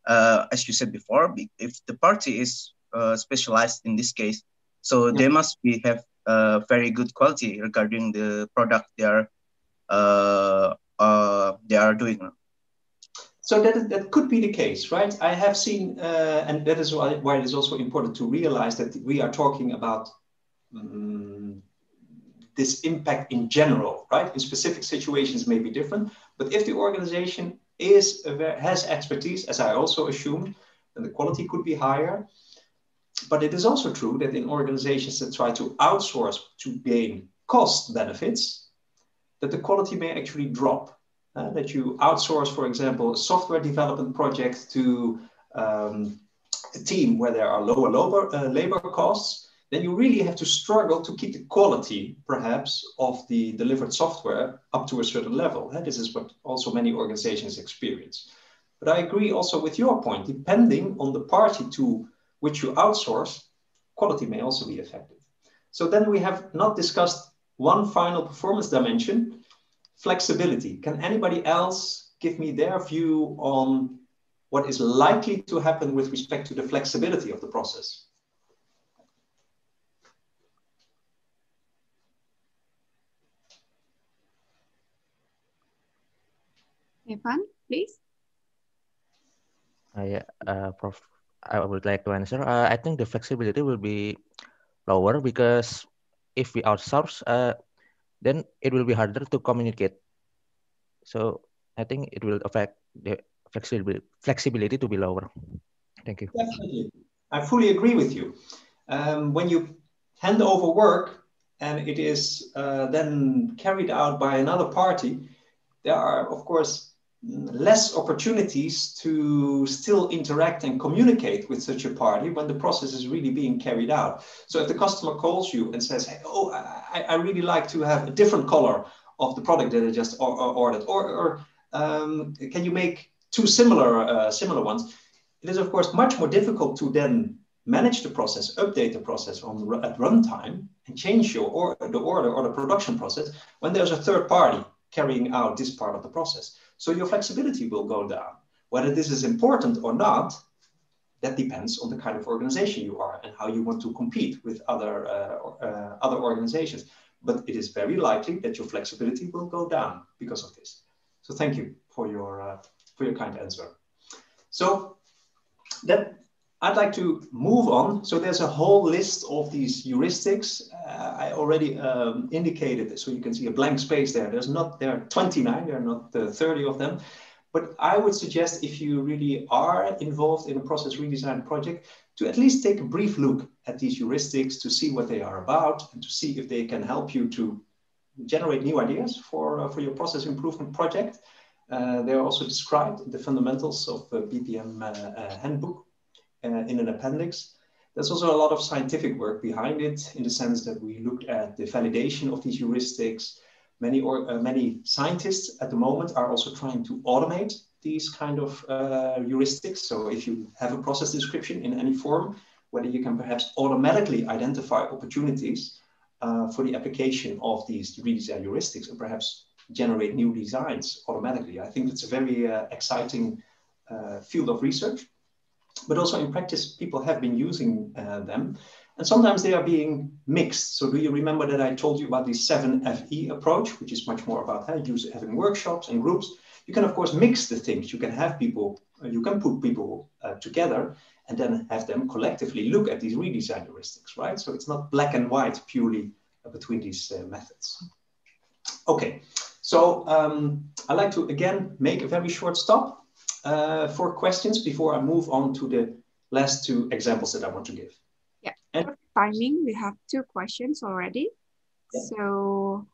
S8: uh, as you said before, if the party is uh, specialized in this case, so yeah. they must be have uh, very good quality regarding the product they are uh, they are doing.
S3: So that, that could be the case, right? I have seen, uh, and that is why, why it is also important to realize that we are talking about um, this impact in general, right? In specific situations may be different, but if the organization is has expertise, as I also assumed, then the quality could be higher. But it is also true that in organizations that try to outsource to gain cost benefits, that the quality may actually drop uh, that you outsource, for example, a software development project to um, a team where there are lower labor, uh, labor costs, then you really have to struggle to keep the quality, perhaps, of the delivered software up to a certain level. Uh, this is what also many organizations experience. But I agree also with your point, depending on the party to which you outsource, quality may also be affected. So then we have not discussed one final performance dimension, flexibility. Can anybody else give me their view on what is likely to happen with respect to the flexibility of the process?
S1: Evan, please.
S9: Uh, yeah, uh, Prof, I would like to answer. Uh, I think the flexibility will be lower because if we outsource, uh, then it will be harder to communicate. So I think it will affect the flexibility, flexibility to be lower. Thank you.
S3: Definitely. I fully agree with you. Um, when you hand over work and it is uh, then carried out by another party, there are, of course, less opportunities to still interact and communicate with such a party when the process is really being carried out. So if the customer calls you and says, hey, oh, I, I really like to have a different color of the product that I just or, or ordered, or, or um, can you make two similar, uh, similar ones? It is of course much more difficult to then manage the process, update the process on at runtime and change your the order or the production process when there's a third party carrying out this part of the process. So your flexibility will go down. Whether this is important or not, that depends on the kind of organization you are and how you want to compete with other, uh, uh, other organizations. But it is very likely that your flexibility will go down because of this. So thank you for your, uh, for your kind answer. So that I'd like to move on. So there's a whole list of these heuristics. Uh, I already um, indicated, so you can see a blank space there. There's not, there are 29, there are not uh, 30 of them. But I would suggest if you really are involved in a process redesign project, to at least take a brief look at these heuristics to see what they are about and to see if they can help you to generate new ideas for, uh, for your process improvement project. Uh, they are also described in the fundamentals of the BPM uh, handbook in an appendix. There's also a lot of scientific work behind it in the sense that we looked at the validation of these heuristics. Many, or, uh, many scientists at the moment are also trying to automate these kind of uh, heuristics. So if you have a process description in any form, whether you can perhaps automatically identify opportunities uh, for the application of these redesign heuristics and perhaps generate new designs automatically. I think it's a very uh, exciting uh, field of research but also in practice, people have been using uh, them. And sometimes they are being mixed. So do you remember that I told you about the 7FE approach, which is much more about how use having workshops and groups. You can, of course, mix the things. You can have people, uh, you can put people uh, together and then have them collectively look at these redesign heuristics, right? So it's not black and white purely uh, between these uh, methods. Okay, so um, I'd like to again make a very short stop uh, for questions before I move on to the last two examples that I want to give.
S1: Yeah, and timing, we have two questions already. Yeah. So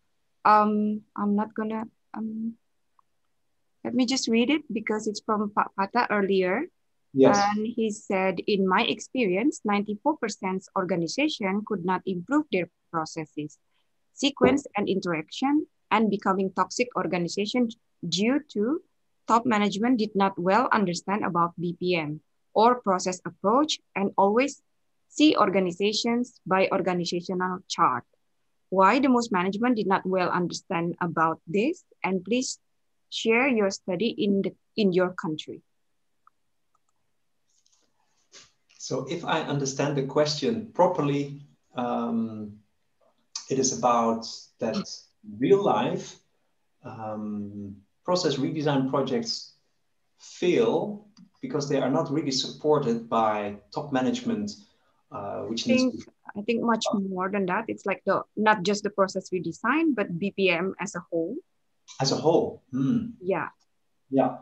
S1: um, I'm not gonna, um, let me just read it because it's from Pak Pata earlier. Yes. And he said, in my experience, 94% organization could not improve their processes, sequence and interaction and becoming toxic organization due to top management did not well understand about BPM or process approach and always see organizations by organizational chart. Why the most management did not well understand about this? And please share your study in, the, in your country.
S3: So if I understand the question properly, um, it is about that real life um, process redesign projects fail because they are not really supported by top management, uh, which
S1: I think,
S3: needs to
S1: I think much more than that. It's like the not just the process redesign, but BPM as a whole.
S3: As a whole. Hmm.
S1: Yeah.
S3: Yeah.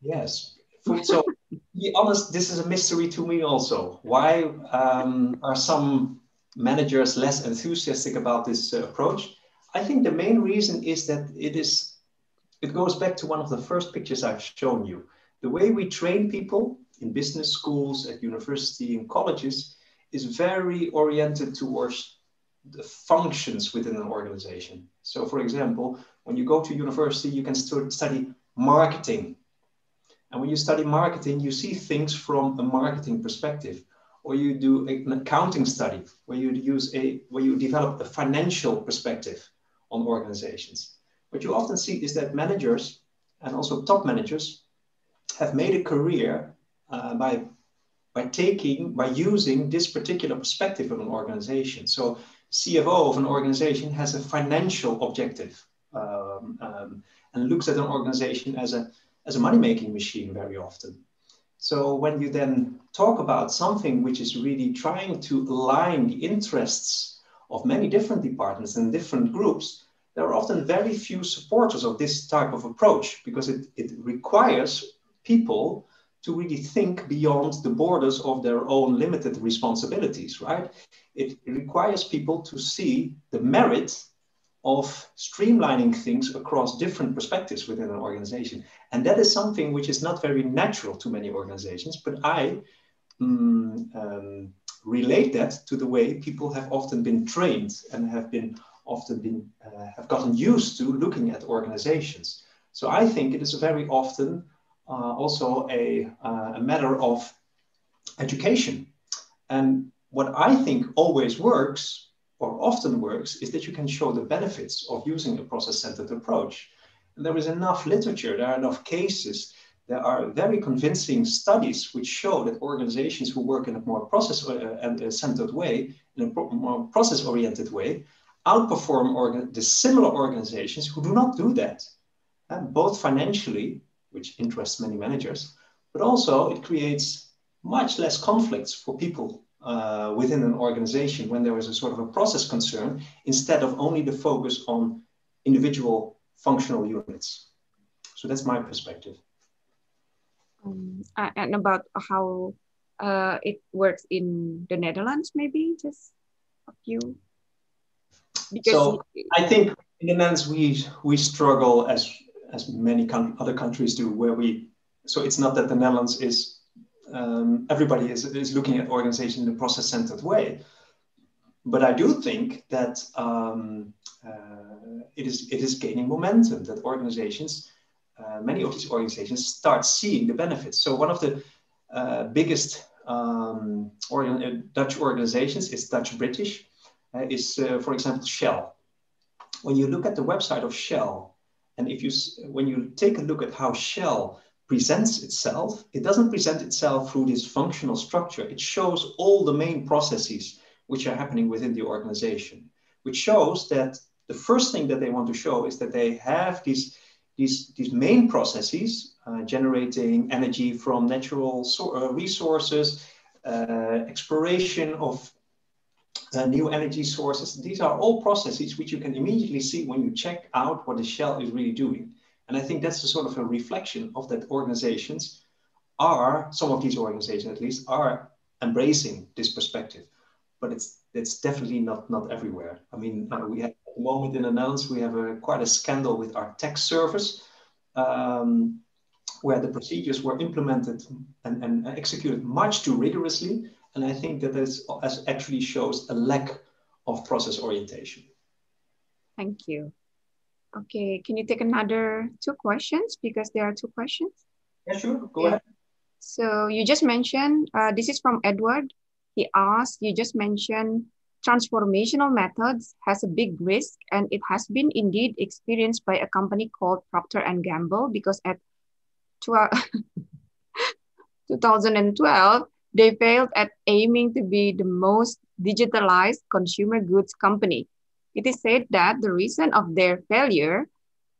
S3: Yes. So, [laughs] be honest, this is a mystery to me also. Why um, are some managers less enthusiastic about this uh, approach? I think the main reason is that it is it goes back to one of the first pictures I've shown you. The way we train people in business schools, at university, and colleges is very oriented towards the functions within an organization. So, for example, when you go to university, you can study marketing. And when you study marketing, you see things from a marketing perspective. Or you do an accounting study where you use a where you develop a financial perspective on organizations what you often see is that managers and also top managers have made a career uh, by by taking by using this particular perspective of an organization. So CFO of an organization has a financial objective um, um, and looks at an organization as a as a money making machine very often. So when you then talk about something which is really trying to align the interests of many different departments and different groups, there are often very few supporters of this type of approach because it, it requires people to really think beyond the borders of their own limited responsibilities, right? It requires people to see the merit of streamlining things across different perspectives within an organization. And that is something which is not very natural to many organizations, but I um, um, relate that to the way people have often been trained and have been often been uh, have gotten used to looking at organizations. So I think it is very often uh, also a, uh, a matter of education. And what I think always works or often works is that you can show the benefits of using a process-centered approach. And there is enough literature, there are enough cases, there are very convincing studies which show that organizations who work in a more process-centered uh, way, in a more process-oriented way, outperform organ- the similar organizations who do not do that, uh, both financially, which interests many managers, but also it creates much less conflicts for people uh, within an organization when there is a sort of a process concern instead of only the focus on individual functional units. So that's my perspective.
S1: Um, and about how uh, it works in the Netherlands, maybe just a few
S3: because so I think in the Netherlands we we struggle as as many other countries do, where we, so it's not that the Netherlands is, um, everybody is, is looking at organization in a process-centered way. But I do think that um, uh, it, is, it is gaining momentum, that organizations, uh, many of these organizations start seeing the benefits. So one of the uh, biggest um, or, uh, Dutch organizations is Dutch British, is uh, for example Shell. When you look at the website of Shell, and if you when you take a look at how Shell presents itself, it doesn't present itself through this functional structure. It shows all the main processes which are happening within the organization, which shows that the first thing that they want to show is that they have these these, these main processes, uh, generating energy from natural so, uh, resources, uh, exploration of uh, new energy sources. These are all processes which you can immediately see when you check out what the shell is really doing. And I think that's a sort of a reflection of that organizations are, some of these organizations at least, are embracing this perspective. But it's, it's definitely not, not everywhere. I mean, uh, we have at the moment in the we have a, quite a scandal with our tax service, um, where the procedures were implemented and, and executed much too rigorously and I think that this actually shows a lack of process orientation.
S1: Thank you. Okay, can you take another two questions because there are two questions?
S3: Yeah, sure, go ahead.
S1: So you just mentioned, uh, this is from Edward. He asked, you just mentioned transformational methods has a big risk and it has been indeed experienced by a company called Procter & Gamble because at [laughs] 2012, They failed at aiming to be the most digitalized consumer goods company. It is said that the reason of their failure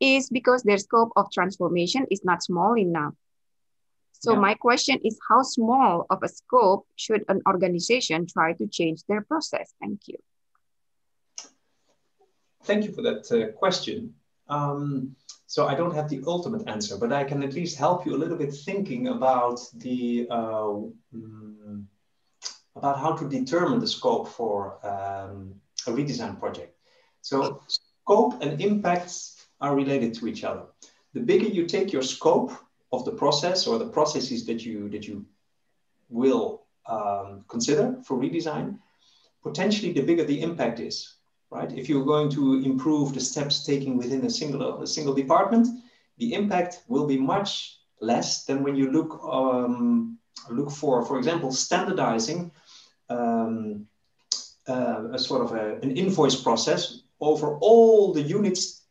S1: is because their scope of transformation is not small enough. So yeah. my question is how small of a scope should an organization try to change their process? Thank you.
S3: Thank you for that uh, question. Um, so I don't have the ultimate answer, but I can at least help you a little bit thinking about the uh, mm, about how to determine the scope for um, a redesign project. So scope and impacts are related to each other. The bigger you take your scope of the process or the processes that you that you will um, consider for redesign, potentially the bigger the impact is right? If you're going to improve the steps taken within a single, a single department, the impact will be much less than when you look, um, look for, for example, standardizing um, uh, a sort of a, an invoice process over all the units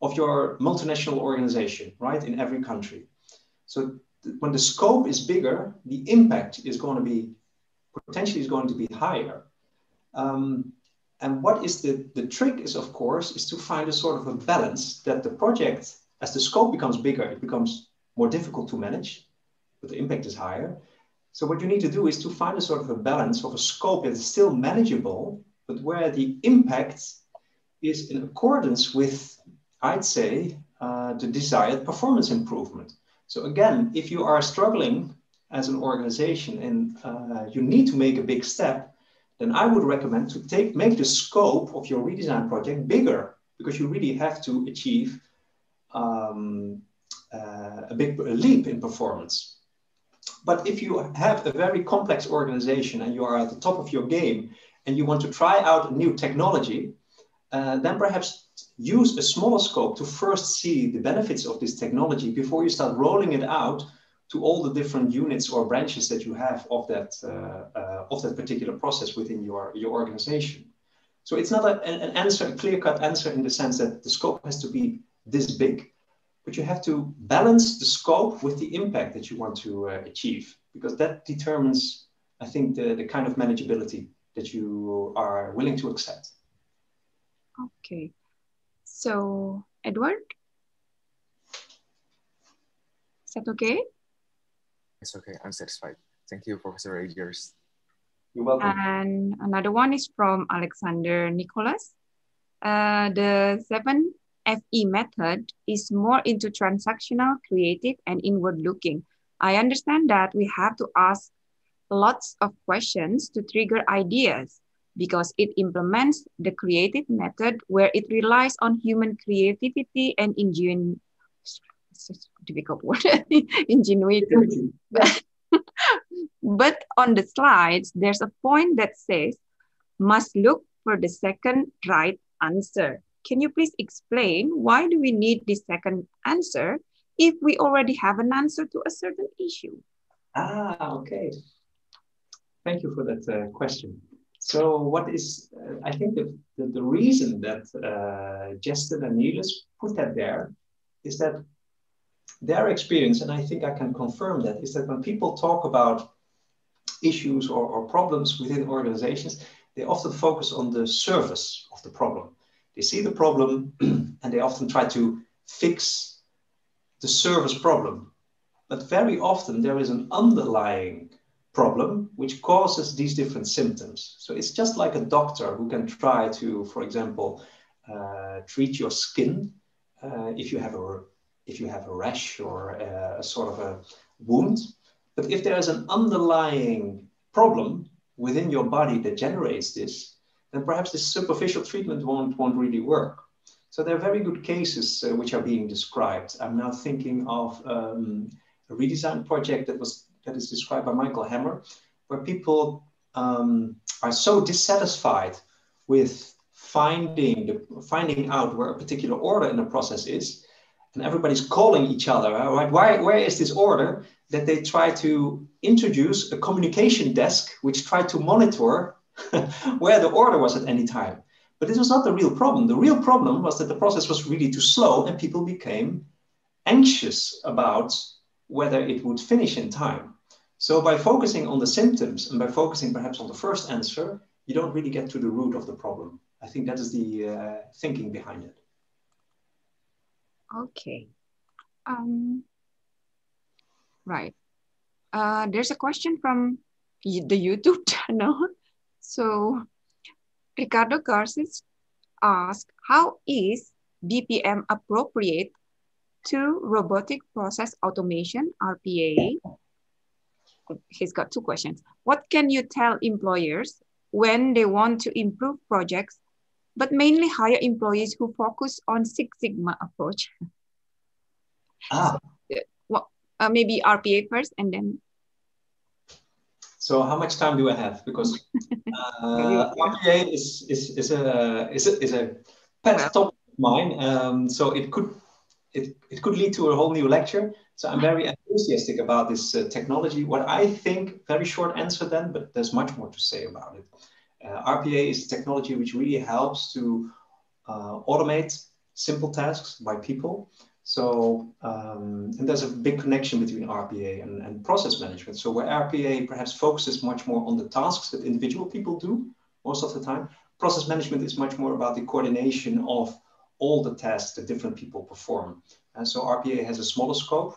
S3: of your multinational organization, right, in every country. So when the scope is bigger, the impact is going to be potentially is going to be higher. Um, and what is the, the trick is, of course, is to find a sort of a balance that the project, as the scope becomes bigger, it becomes more difficult to manage, but the impact is higher. So what you need to do is to find a sort of a balance of a scope that is still manageable, but where the impact is in accordance with, I'd say, uh, the desired performance improvement. So again, if you are struggling as an organization and uh, you need to make a big step, then I would recommend to take make the scope of your redesign project bigger because you really have to achieve um, uh, a big leap in performance. But if you have a very complex organization and you are at the top of your game and you want to try out a new technology, uh, then perhaps use a smaller scope to first see the benefits of this technology before you start rolling it out to all the different units or branches that you have of that uh, uh, of that particular process within your your organization. So it's not a, an answer, a clear-cut answer in the sense that the scope has to be this big, but you have to balance the scope with the impact that you want to uh, achieve, because that determines, I think, the, the kind of manageability that you are willing to accept.
S1: Okay. So, Edward? Is that okay?
S10: It's okay. I'm satisfied. Thank you, Professor Reijers.
S3: You're welcome.
S1: And another one is from Alexander Nicholas. Uh, the 7FE method is more into transactional, creative, and inward looking. I understand that we have to ask lots of questions to trigger ideas because it implements the creative method where it relies on human creativity and ingenu it's a difficult [laughs] word, ingenuity. [laughs] but on the slides, there's a point that says, must look for the second right answer. Can you please explain why do we need the second answer if we already have an answer to a certain issue?
S3: Ah, okay. Thank you for that uh, question. So what is, uh, I think the, the, the reason that uh, Jeston and Nelis put that there is that their experience, and I think I can confirm that, is that when people talk about issues or, or problems within organizations, they often focus on the surface of the problem. They see the problem [clears throat] and they often try to fix the service problem. But very often there is an underlying problem which causes these different symptoms. So it's just like a doctor who can try to, for example, uh, treat your skin uh, if you have a if you have a rash or a, a sort of a wound. But if there is an underlying problem within your body that generates this, then perhaps this superficial treatment won't, won't really work. So there are very good cases uh, which are being described. I'm now thinking of um, a redesign project that was that is described by Michael Hammer, where people um, are so dissatisfied with finding the, finding out where a particular order in the process is, and everybody's calling each other, right? Why, where is this order? That they try to introduce a communication desk which tried to monitor [laughs] where the order was at any time. But this was not the real problem. The real problem was that the process was really too slow and people became anxious about whether it would finish in time. So by focusing on the symptoms and by focusing perhaps on the first answer, you don't really get to the root of the problem. I think that is the uh, thinking behind it.
S1: Okay. Um, right. Uh, there's a question from the YouTube [laughs] channel. So Ricardo Garces asked, how is BPM appropriate to robotic process automation, RPA? He's got two questions. What can you tell employers when they want to improve projects but mainly hire employees who focus on Six Sigma approach.
S3: Ah.
S1: So, well, uh, maybe RPA first and then.
S3: So how much time do I have? Because [laughs] uh, RPA is, is, is, a, is, a, is a pet topic of mine. Um, so it could, it, it could lead to a whole new lecture. So I'm very enthusiastic about this uh, technology. What I think, very short answer then, but there's much more to say about it. Uh, RPA is a technology which really helps to uh, automate simple tasks by people. So, um, and there's a big connection between RPA and, and process management. So where RPA perhaps focuses much more on the tasks that individual people do most of the time, process management is much more about the coordination of all the tasks that different people perform. And so RPA has a smaller scope,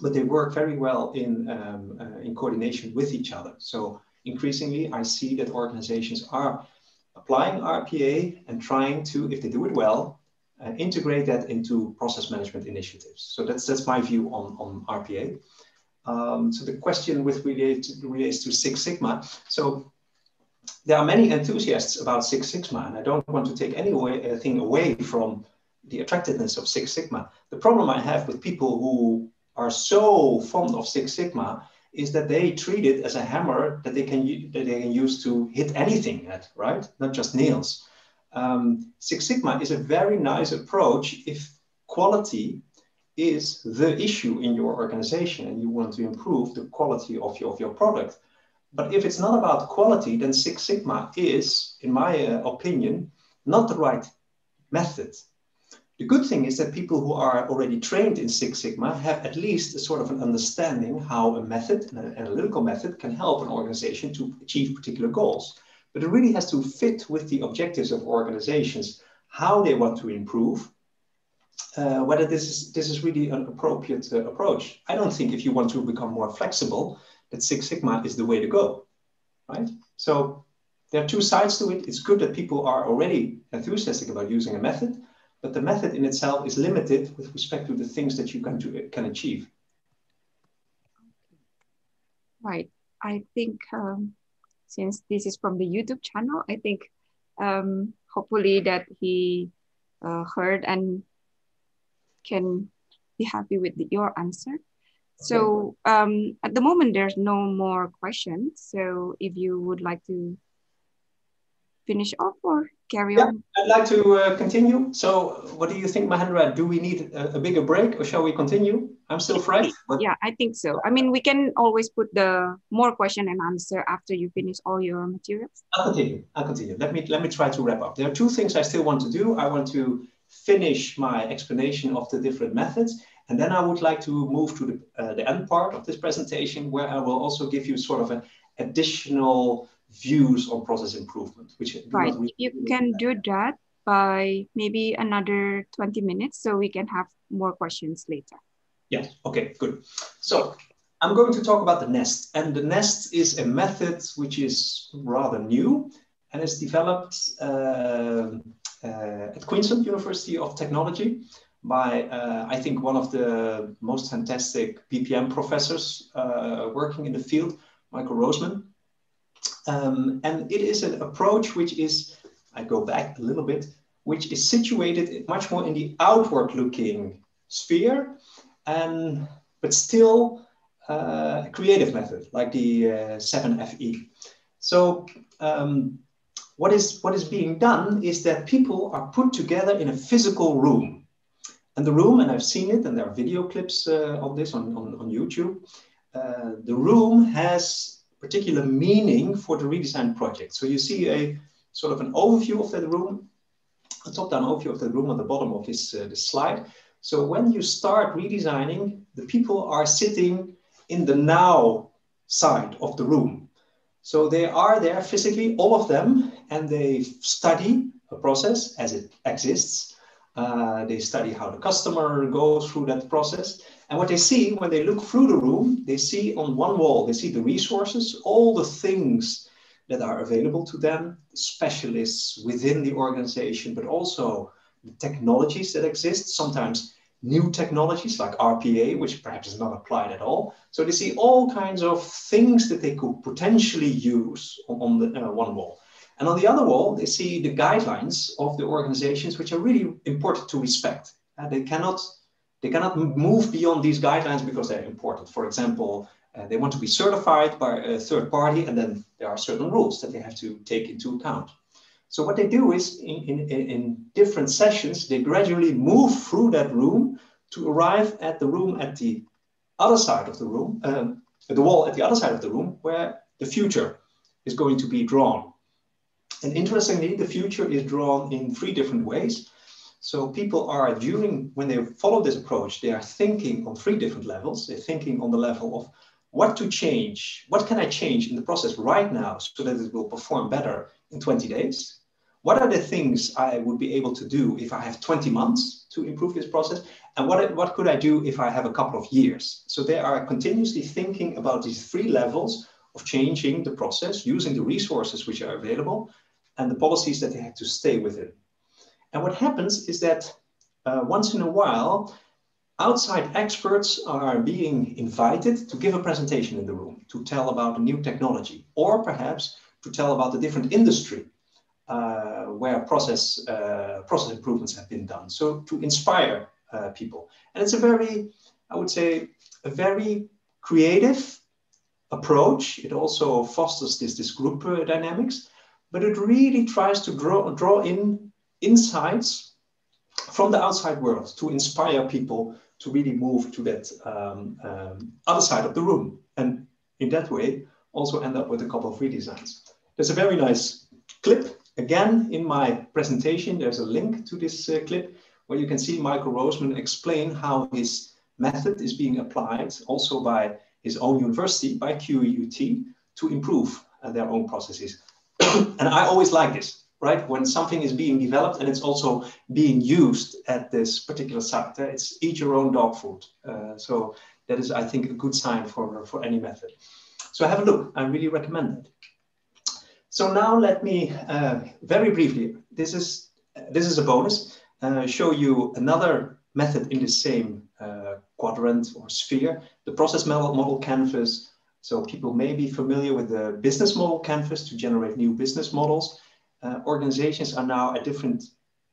S3: but they work very well in, um, uh, in coordination with each other. So increasingly, I see that organizations are applying RPA and trying to, if they do it well, uh, integrate that into process management initiatives. So that's that's my view on, on RPA. Um, so the question with relate, relates to Six Sigma. So there are many enthusiasts about Six Sigma, and I don't want to take any anything away from the attractiveness of Six Sigma. The problem I have with people who are so fond of Six Sigma is that they treat it as a hammer that they can that they can use to hit anything at, right? Not just nails. Um, Six Sigma is a very nice approach if quality is the issue in your organization and you want to improve the quality of your, of your product. But if it's not about quality, then Six Sigma is, in my uh, opinion, not the right method the good thing is that people who are already trained in Six Sigma have at least a sort of an understanding how a method, an analytical method, can help an organization to achieve particular goals. But it really has to fit with the objectives of organizations, how they want to improve, uh, whether this is, this is really an appropriate uh, approach. I don't think if you want to become more flexible, that Six Sigma is the way to go, right? So there are two sides to it. It's good that people are already enthusiastic about using a method, but the method in itself is limited with respect to the things that you can, do, can achieve.
S1: Right. I think um, since this is from the YouTube channel, I think um, hopefully that he uh, heard and can be happy with the, your answer. So um, at the moment, there's no more questions. So if you would like to finish off or carry
S3: yeah,
S1: on?
S3: I'd like to uh, continue. So what do you think, Mahendra? Do we need a, a, bigger break or shall we continue? I'm still fresh.
S1: But... Yeah, I think so. I mean, we can always put the more question and answer after you finish all your materials.
S3: I'll continue. I'll continue. Let me, let me try to wrap up. There are two things I still want to do. I want to finish my explanation of the different methods. And then I would like to move to the, uh, the end part of this presentation where I will also give you sort of an additional views on process improvement. Which
S1: right, you can do that by maybe another 20 minutes so we can have more questions later.
S3: Yes, okay, good. So I'm going to talk about the NEST. And the NEST is a method which is rather new and is developed uh, uh, at Queensland University of Technology by, uh, I think, one of the most fantastic BPM professors uh, working in the field, Michael Rosemann. Um, and it is an approach which is, I go back a little bit, which is situated much more in the outward looking sphere, and, but still uh, a creative method like the uh, 7FE. So um, what is, what is being done is that people are put together in a physical room. And the room, and I've seen it, and there are video clips uh, of this on, on, on YouTube, uh, the room has particular meaning for the redesign project. So you see a sort of an overview of that room, a top-down overview of the room on the bottom of this, uh, this slide. So when you start redesigning, the people are sitting in the now side of the room. So they are there physically, all of them, and they study a process as it exists. Uh, they study how the customer goes through that process. And what they see when they look through the room, they see on one wall, they see the resources, all the things that are available to them, specialists within the organization, but also the technologies that exist, sometimes new technologies like RPA, which perhaps is not applied at all. So they see all kinds of things that they could potentially use on, the uh, one wall. And on the other wall, they see the guidelines of the organizations, which are really important to respect. Uh, they cannot they cannot move beyond these guidelines because they're important. For example, uh, they want to be certified by a third party, and then there are certain rules that they have to take into account. So what they do is in, in, in different sessions, they gradually move through that room to arrive at the room at the other side of the room, um, the wall at the other side of the room, where the future is going to be drawn. And interestingly, the future is drawn in three different ways. So people are during, when they follow this approach, they are thinking on three different levels. They're thinking on the level of what to change, what can I change in the process right now so that it will perform better in 20 days? What are the things I would be able to do if I have 20 months to improve this process? And what, what could I do if I have a couple of years? So they are continuously thinking about these three levels of changing the process, using the resources which are available, and the policies that they have to stay within. And what happens is that uh, once in a while, outside experts are being invited to give a presentation in the room to tell about a new technology, or perhaps to tell about a different industry uh, where process, uh, process improvements have been done. So to inspire uh, people. And it's a very, I would say, a very creative approach. It also fosters this, this group uh, dynamics, but it really tries to draw, draw in insights from the outside world to inspire people to really move to that um, um, other side of the room. And in that way, also end up with a couple of redesigns. There's a very nice clip. Again, in my presentation, there's a link to this uh, clip where you can see Michael Rosemann explain how his method is being applied also by his own university, by QUT, to improve uh, their own processes. [coughs] and I always like this right? When something is being developed and it's also being used at this particular site, uh, it's eat your own dog food. Uh, so that is, I think, a good sign for, for any method. So have a look, I really recommend it. So now let me uh, very briefly, this is, this is a bonus, uh, show you another method in the same uh, quadrant or sphere, the process model, model canvas. So people may be familiar with the business model canvas to generate new business models uh, organizations are now at different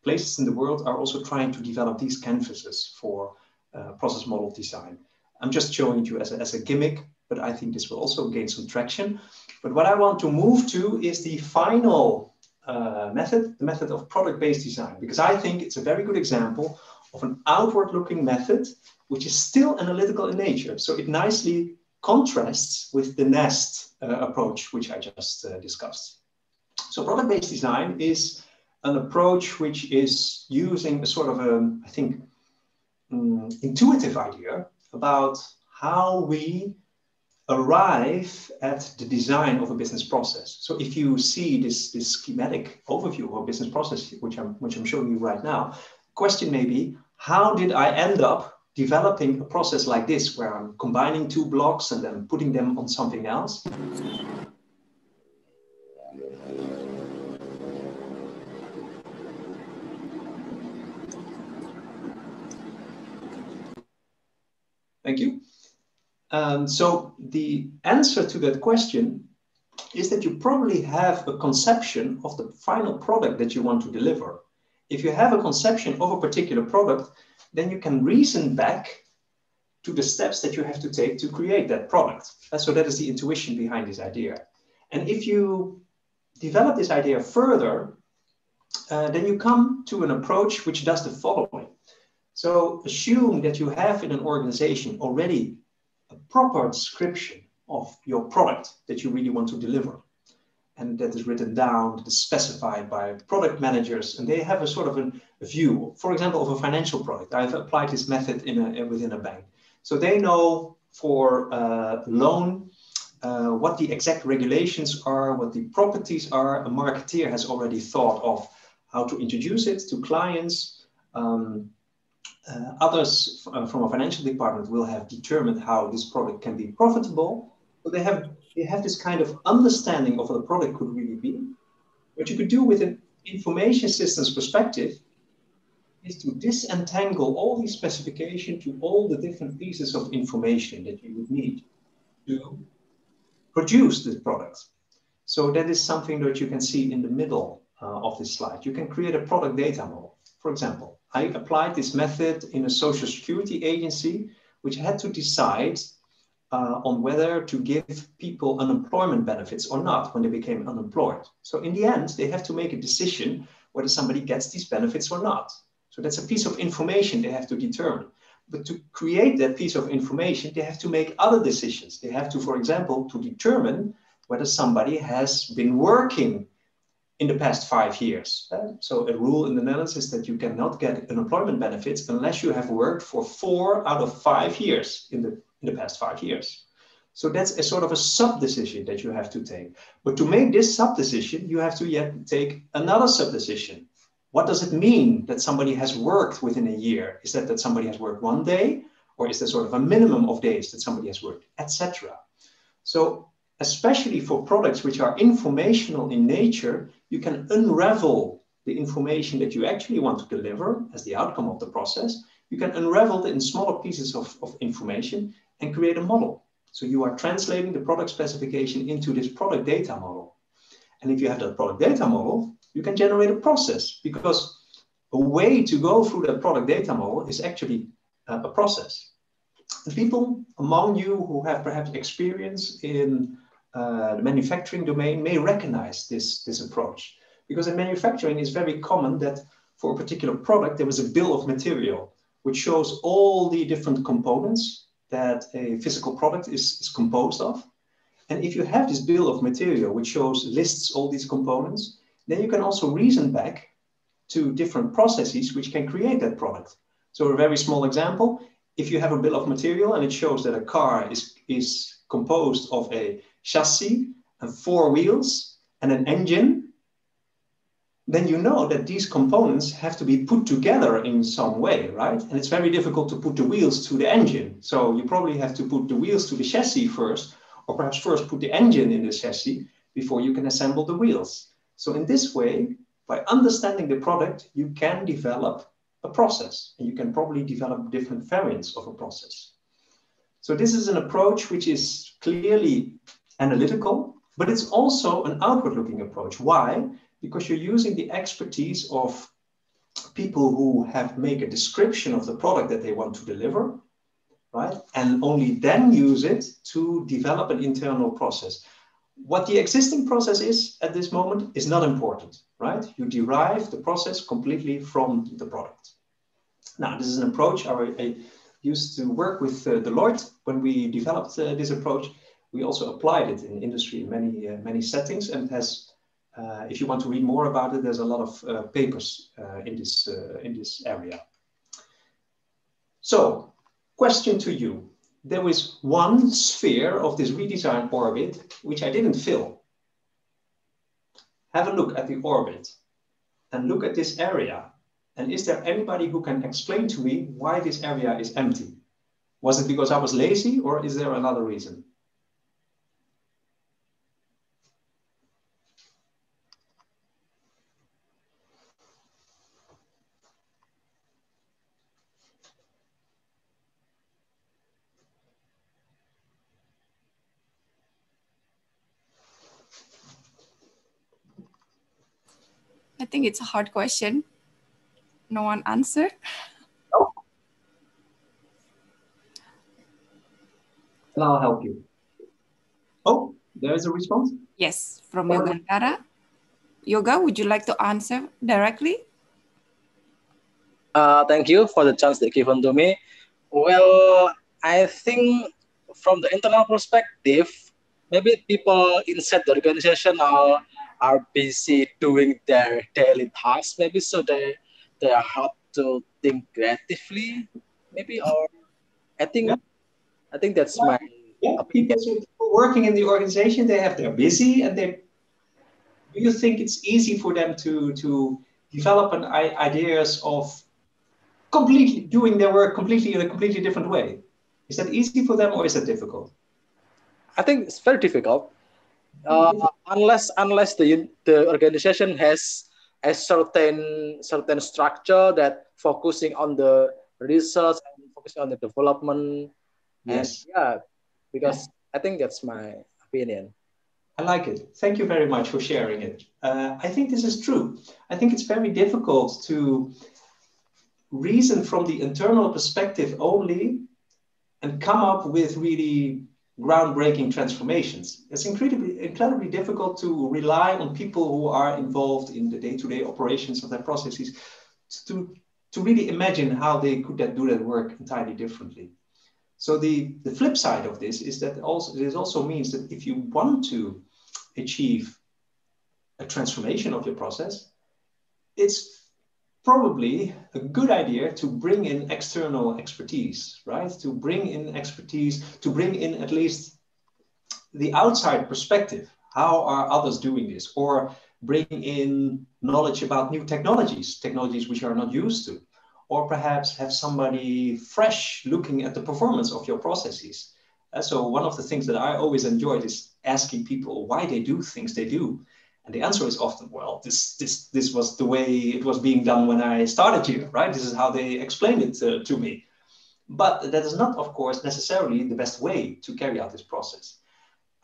S3: places in the world are also trying to develop these canvases for uh, process model design. I'm just showing you as a, as a gimmick, but I think this will also gain some traction. But what I want to move to is the final uh, method, the method of product-based design, because I think it's a very good example of an outward-looking method, which is still analytical in nature. So it nicely contrasts with the NEST uh, approach, which I just uh, discussed. So product-based design is an approach which is using a sort of a, I think, um, intuitive idea about how we arrive at the design of a business process. So if you see this, this schematic overview of a business process, which I'm, which I'm showing you right now, question may be, how did I end up developing a process like this, where I'm combining two blocks and then putting them on something else? Thank you. Um, so the answer to that question is that you probably have a conception of the final product that you want to deliver. If you have a conception of a particular product, then you can reason back to the steps that you have to take to create that product. So that is the intuition behind this idea. And if you develop this idea further, uh, then you come to an approach which does the following. So assume that you have in an organization already a proper description of your product that you really want to deliver. And that is written down, that is specified by product managers, and they have a sort of an, a view, for example, of a financial product. I've applied this method in a, within a bank. So they know for uh, loan uh, what the exact regulations are, what the properties are. A marketeer has already thought of how to introduce it to clients. Um, uh, others uh, from a financial department will have determined how this product can be profitable. So they have they have this kind of understanding of what the product could really be. What you could do with an information systems perspective is to disentangle all these specifications to all the different pieces of information that you would need to produce this product. So that is something that you can see in the middle uh, of this slide. You can create a product data model. For example, I applied this method in a social security agency, which had to decide uh, on whether to give people unemployment benefits or not when they became unemployed. So in the end, they have to make a decision whether somebody gets these benefits or not. So that's a piece of information they have to determine. But to create that piece of information, they have to make other decisions. They have to, for example, to determine whether somebody has been working in the past five years. Uh, so a rule in the Netherlands is that you cannot get unemployment benefits unless you have worked for four out of five years in the, in the past five years. So that's a sort of a sub decision that you have to take. But to make this sub decision, you have to yet take another sub decision. What does it mean that somebody has worked within a year? Is that that somebody has worked one day, or is there sort of a minimum of days that somebody has worked, etc. So especially for products which are informational in nature, you can unravel the information that you actually want to deliver as the outcome of the process. You can unravel it in smaller pieces of, of information and create a model. So you are translating the product specification into this product data model. And if you have that product data model, you can generate a process because a way to go through that product data model is actually uh, a process. The people among you who have perhaps experience in uh, the manufacturing domain may recognize this, this approach. Because in manufacturing, it's very common that for a particular product, there was a bill of material, which shows all the different components that a physical product is, is composed of. And if you have this bill of material, which shows, lists all these components, then you can also reason back to different processes which can create that product. So a very small example, if you have a bill of material and it shows that a car is, is composed of a chassis and four wheels and an engine, then you know that these components have to be put together in some way, right? And it's very difficult to put the wheels to the engine. So you probably have to put the wheels to the chassis first, or perhaps first put the engine in the chassis before you can assemble the wheels. So in this way, by understanding the product, you can develop a process and you can probably develop different variants of a process. So this is an approach which is clearly analytical, but it's also an outward looking approach. Why? Because you're using the expertise of people who have make a description of the product that they want to deliver, right? And only then use it to develop an internal process. What the existing process is at this moment is not important, right? You derive the process completely from the product. Now, this is an approach I, I used to work with uh, Deloitte when we developed uh, this approach. We also applied it in industry in many, uh, many settings and has uh, if you want to read more about it, there's a lot of uh, papers in, this, in this area. So, question to you. There was one sphere of this redesigned orbit which I didn't fill. Have a look at the orbit and look at this area. And is there anybody who can explain to me why this area is empty? Was it because I was lazy or is there another reason?
S11: Think it's a hard question. No one answered.
S3: No. And I'll help you. Oh, there is a response?
S11: Yes, from Yoga Yogantara. Yoga, would you like to answer directly?
S12: Uh, thank you for the chance that given to me. Well, I think from the internal perspective, maybe people inside the organization are are busy doing their daily tasks maybe so they they are hard to think creatively maybe or i think yeah. i think that's my
S3: yeah, people working in the organization they have they're busy and they do you think it's easy for them to to develop an ideas of completely doing their work completely in a completely different way? Is that easy for them or is that difficult?
S12: I think it's very difficult uh, unless unless the the organization has a certain certain structure that focusing on the research and focusing on the development.
S3: Yes.
S12: And yeah, because yeah. I think that's my opinion.
S3: I like it. Thank you very much for sharing it. Uh, I think this is true. I think it's very difficult to reason from the internal perspective only and come up with really groundbreaking transformations. It's incredibly, incredibly difficult to rely on people who are involved in the day-to-day operations of their processes to, to really imagine how they could that, do that work entirely differently. So the, the flip side of this is that also this also means that if you want to achieve a transformation of your process, it's probably a good idea to bring in external expertise, right? To bring in expertise, to bring in at least the outside perspective. How are others doing this? Or bring in knowledge about new technologies, technologies which are not used to. Or perhaps have somebody fresh looking at the performance of your processes. Uh, so one of the things that I always enjoyed is asking people why they do things they do. And the answer is often, well, this, this, this was the way it was being done when I started here, right? This is how they explained it uh, to me. But that is not, of course, necessarily the best way to carry out this process.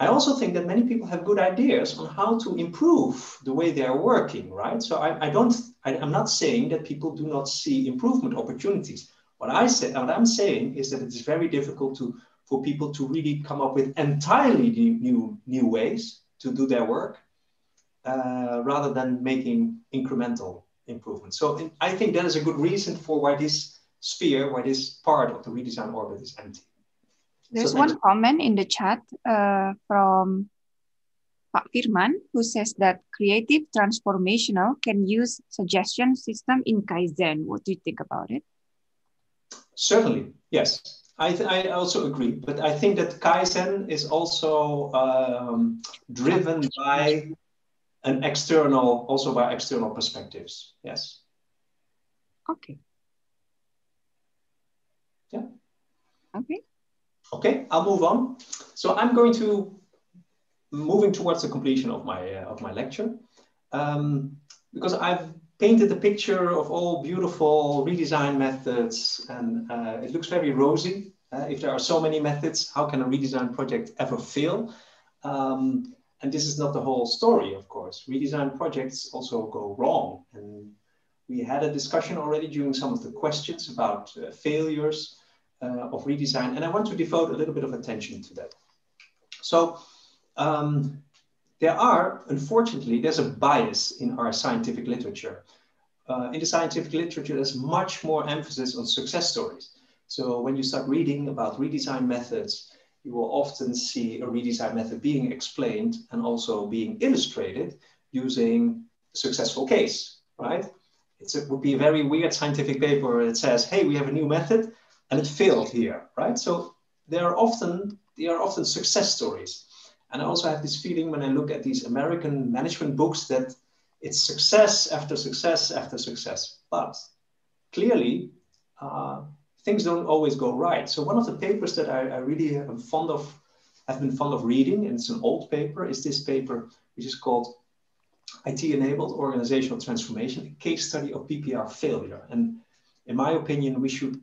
S3: I also think that many people have good ideas on how to improve the way they are working, right? So I, I don't, I, am not saying that people do not see improvement opportunities. What I say, what I'm saying is that it is very difficult to, for people to really come up with entirely new, new ways to do their work uh, rather than making incremental improvements. So in, I think that is a good reason for why this sphere, why this part of the redesign orbit is empty.
S11: There's so one comment in the chat uh, from Pak Firman who says that creative transformational can use suggestion system in Kaizen. What do you think about it?
S3: Certainly, yes. I, I also agree, but I think that Kaizen is also um, driven by and external, also by external perspectives. Yes.
S11: Okay.
S3: Yeah.
S11: Okay.
S3: Okay, I'll move on. So I'm going to moving towards the completion of my uh, of my lecture um, because I've painted a picture of all beautiful redesign methods and uh, it looks very rosy. Uh, if there are so many methods, how can a redesign project ever fail? Um, and this is not the whole story, of course. Redesign projects also go wrong. And We had a discussion already during some of the questions about uh, failures uh, of redesign, and I want to devote a little bit of attention to that. So um, there are, unfortunately, there's a bias in our scientific literature. Uh, in the scientific literature, there's much more emphasis on success stories. So when you start reading about redesign methods, you will often see a redesign method being explained and also being illustrated using a successful case, right? It's, it would be a very weird scientific paper that says, hey, we have a new method and it failed here, right? So there are often, they are often success stories. And I also have this feeling when I look at these American management books that it's success after success after success. But clearly, uh, things don't always go right. So one of the papers that I, I really am fond of, have been fond of reading, and it's an old paper, is this paper, which is called IT-enabled organizational transformation, a case study of BPR failure. And in my opinion, we should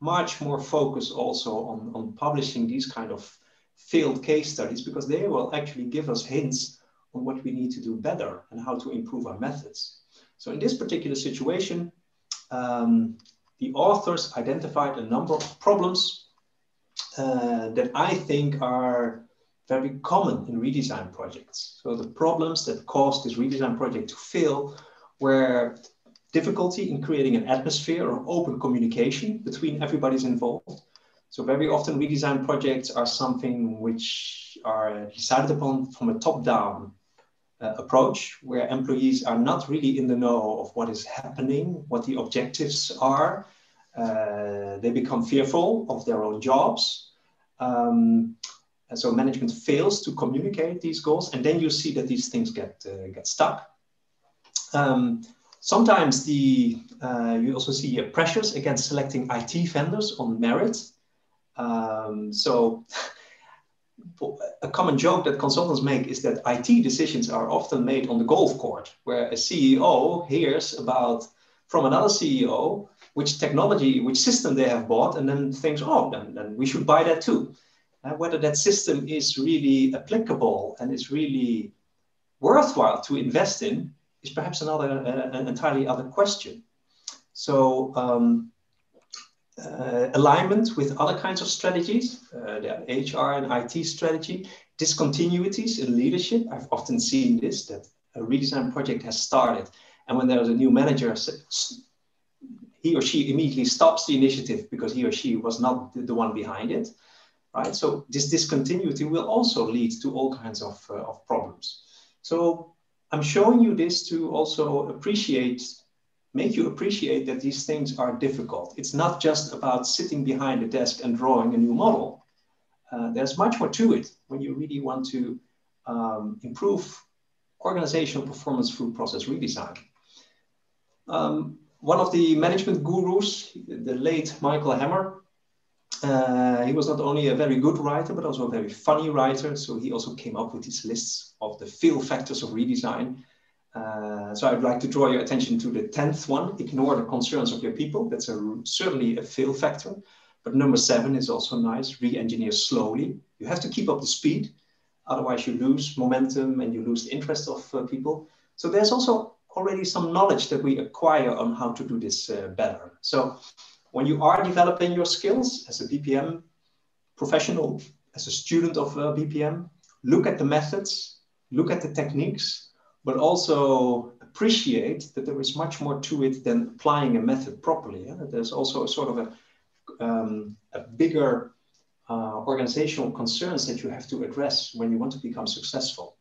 S3: much more focus also on, on publishing these kind of failed case studies because they will actually give us hints on what we need to do better and how to improve our methods. So in this particular situation, um, the authors identified a number of problems uh, that I think are very common in redesign projects. So the problems that caused this redesign project to fail were difficulty in creating an atmosphere of open communication between everybody's involved. So very often redesign projects are something which are decided upon from a top-down uh, approach where employees are not really in the know of what is happening, what the objectives are. Uh, they become fearful of their own jobs. Um, and so management fails to communicate these goals, and then you see that these things get, uh, get stuck. Um, sometimes the, uh, you also see uh, pressures against selecting IT vendors on merit. Um, so [laughs] a common joke that consultants make is that IT decisions are often made on the golf court, where a CEO hears about from another CEO which technology, which system they have bought, and then thinks, oh, then, then we should buy that too. Uh, whether that system is really applicable and is really worthwhile to invest in is perhaps another uh, an entirely other question. So um, uh, alignment with other kinds of strategies, uh, the HR and IT strategy, discontinuities in leadership. I've often seen this, that a redesign project has started. And when there's a new manager, he or she immediately stops the initiative because he or she was not the one behind it, right? So this discontinuity will also lead to all kinds of, uh, of problems. So I'm showing you this to also appreciate make you appreciate that these things are difficult. It's not just about sitting behind a desk and drawing a new model. Uh, there's much more to it when you really want to um, improve organizational performance through process redesign. Um, one of the management gurus, the late Michael Hammer, uh, he was not only a very good writer, but also a very funny writer. So he also came up with these lists of the fail factors of redesign. Uh, so I'd like to draw your attention to the 10th one, ignore the concerns of your people. That's a, certainly a fail factor. But number seven is also nice, re-engineer slowly. You have to keep up the speed, otherwise you lose momentum and you lose the interest of uh, people. So there's also already some knowledge that we acquire on how to do this uh, better. So when you are developing your skills as a BPM professional, as a student of uh, BPM, look at the methods, look at the techniques, but also appreciate that there is much more to it than applying a method properly. Yeah? There's also a sort of a, um, a bigger uh, organizational concerns that you have to address when you want to become successful.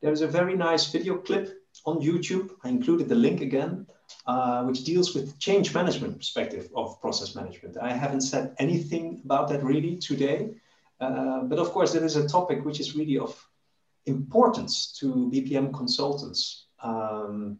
S3: There is a very nice video clip on YouTube. I included the link again, uh, which deals with change management perspective of process management. I haven't said anything about that really today, uh, but of course, that is a topic which is really of importance to BPM consultants. Um,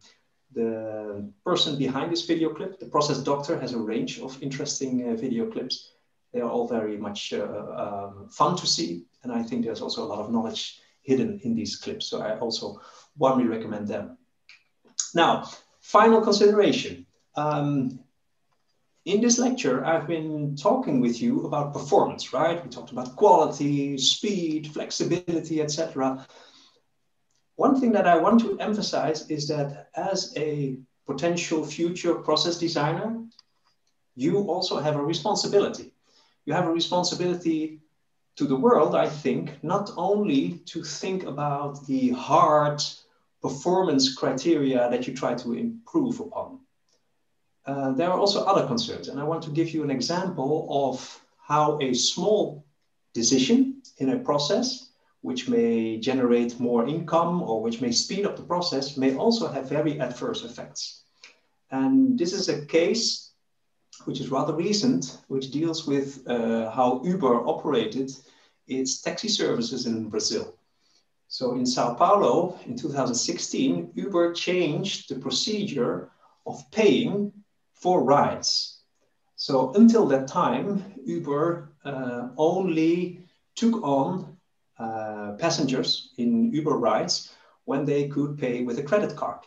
S3: the person behind this video clip, the process doctor, has a range of interesting uh, video clips. They are all very much uh, um, fun to see. And I think there's also a lot of knowledge hidden in these clips. So I also warmly recommend them. Now, final consideration. Um, in this lecture, I've been talking with you about performance, right? We talked about quality, speed, flexibility, etc. One thing that I want to emphasize is that as a potential future process designer, you also have a responsibility. You have a responsibility to the world, I think, not only to think about the hard performance criteria that you try to improve upon. Uh, there are also other concerns, and I want to give you an example of how a small decision in a process, which may generate more income or which may speed up the process, may also have very adverse effects. And this is a case which is rather recent, which deals with uh, how Uber operated its taxi services in Brazil. So in Sao Paulo in 2016, Uber changed the procedure of paying for rides. So until that time, Uber uh, only took on uh, passengers in Uber rides when they could pay with a credit card.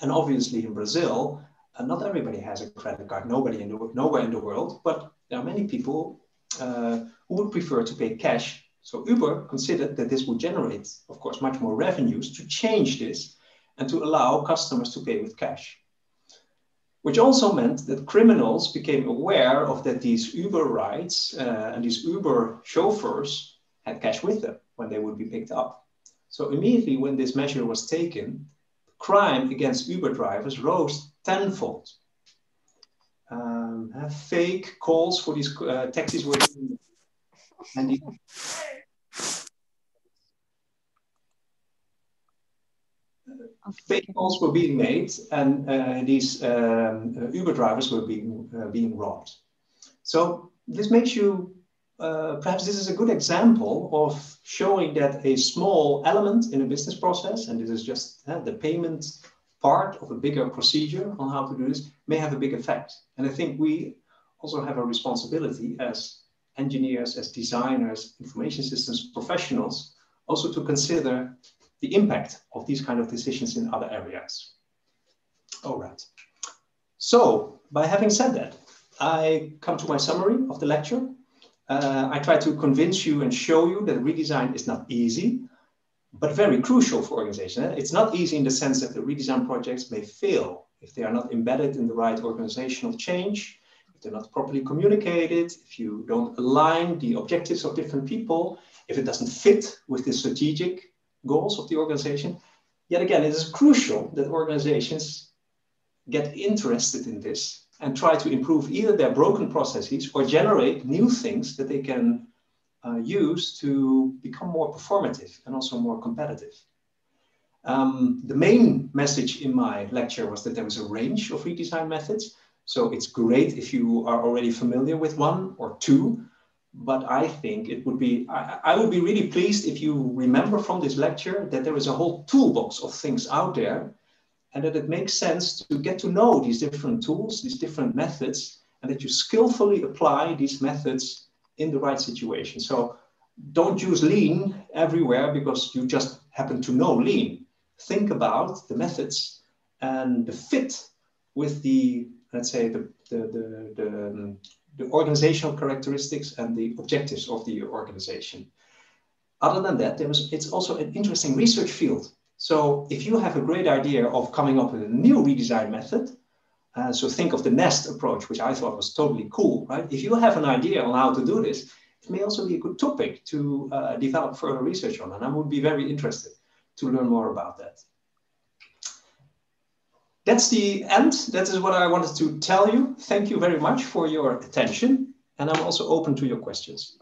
S3: And obviously in Brazil, uh, not everybody has a credit card, nobody in the, nowhere in the world, but there are many people uh, who would prefer to pay cash. So Uber considered that this would generate, of course, much more revenues to change this and to allow customers to pay with cash which also meant that criminals became aware of that these Uber rides uh, and these Uber chauffeurs had cash with them when they would be picked up. So immediately when this measure was taken, crime against Uber drivers rose tenfold. Um, fake calls for these uh, taxis were and fake calls were being made and uh, these um, uh, Uber drivers were being, uh, being robbed. So this makes you, uh, perhaps this is a good example of showing that a small element in a business process, and this is just uh, the payment part of a bigger procedure on how to do this, may have a big effect. And I think we also have a responsibility as engineers, as designers, information systems professionals, also to consider the impact of these kind of decisions in other areas. All right. So by having said that, I come to my summary of the lecture. Uh, I try to convince you and show you that redesign is not easy, but very crucial for organizations. It's not easy in the sense that the redesign projects may fail if they are not embedded in the right organizational change, if they're not properly communicated, if you don't align the objectives of different people, if it doesn't fit with the strategic goals of the organization. Yet again, it is crucial that organizations get interested in this and try to improve either their broken processes or generate new things that they can uh, use to become more performative and also more competitive. Um, the main message in my lecture was that there was a range of redesign methods. So it's great if you are already familiar with one or two, but I think it would be, I, I, would be really pleased if you remember from this lecture that there is a whole toolbox of things out there and that it makes sense to get to know these different tools, these different methods, and that you skillfully apply these methods in the right situation. So don't use lean everywhere because you just happen to know lean. Think about the methods and the fit with the, let's say, the, the, the, the um, the organizational characteristics and the objectives of the organization. Other than that, there was, it's also an interesting research field. So if you have a great idea of coming up with a new redesign method, uh, so think of the NEST approach, which I thought was totally cool, right? If you have an idea on how to do this, it may also be a good topic to uh, develop further research on, and I would be very interested to learn more about that that's the end. That is what I wanted to tell you. Thank you very much for your attention. And I'm also open to your questions.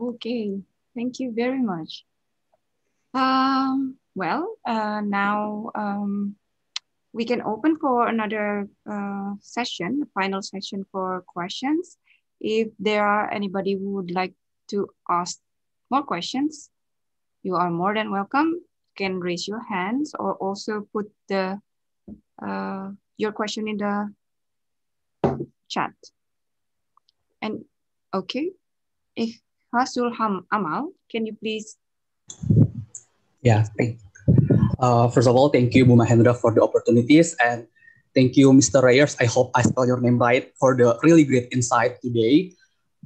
S1: Okay, thank you very much. Um, well, uh, now um, we can open for another uh, session, the final session for questions. If there are anybody who would like to ask more questions, you are more than welcome. You can raise your hands or also put the uh, your question in the chat. And okay, if Hasul Ham Amal, can you please?
S13: Yeah, thank uh, First of all, thank you, Bu Mahendra, for the opportunities. And thank you, Mr. Reijers. I hope I spell your name right for the really great insight today.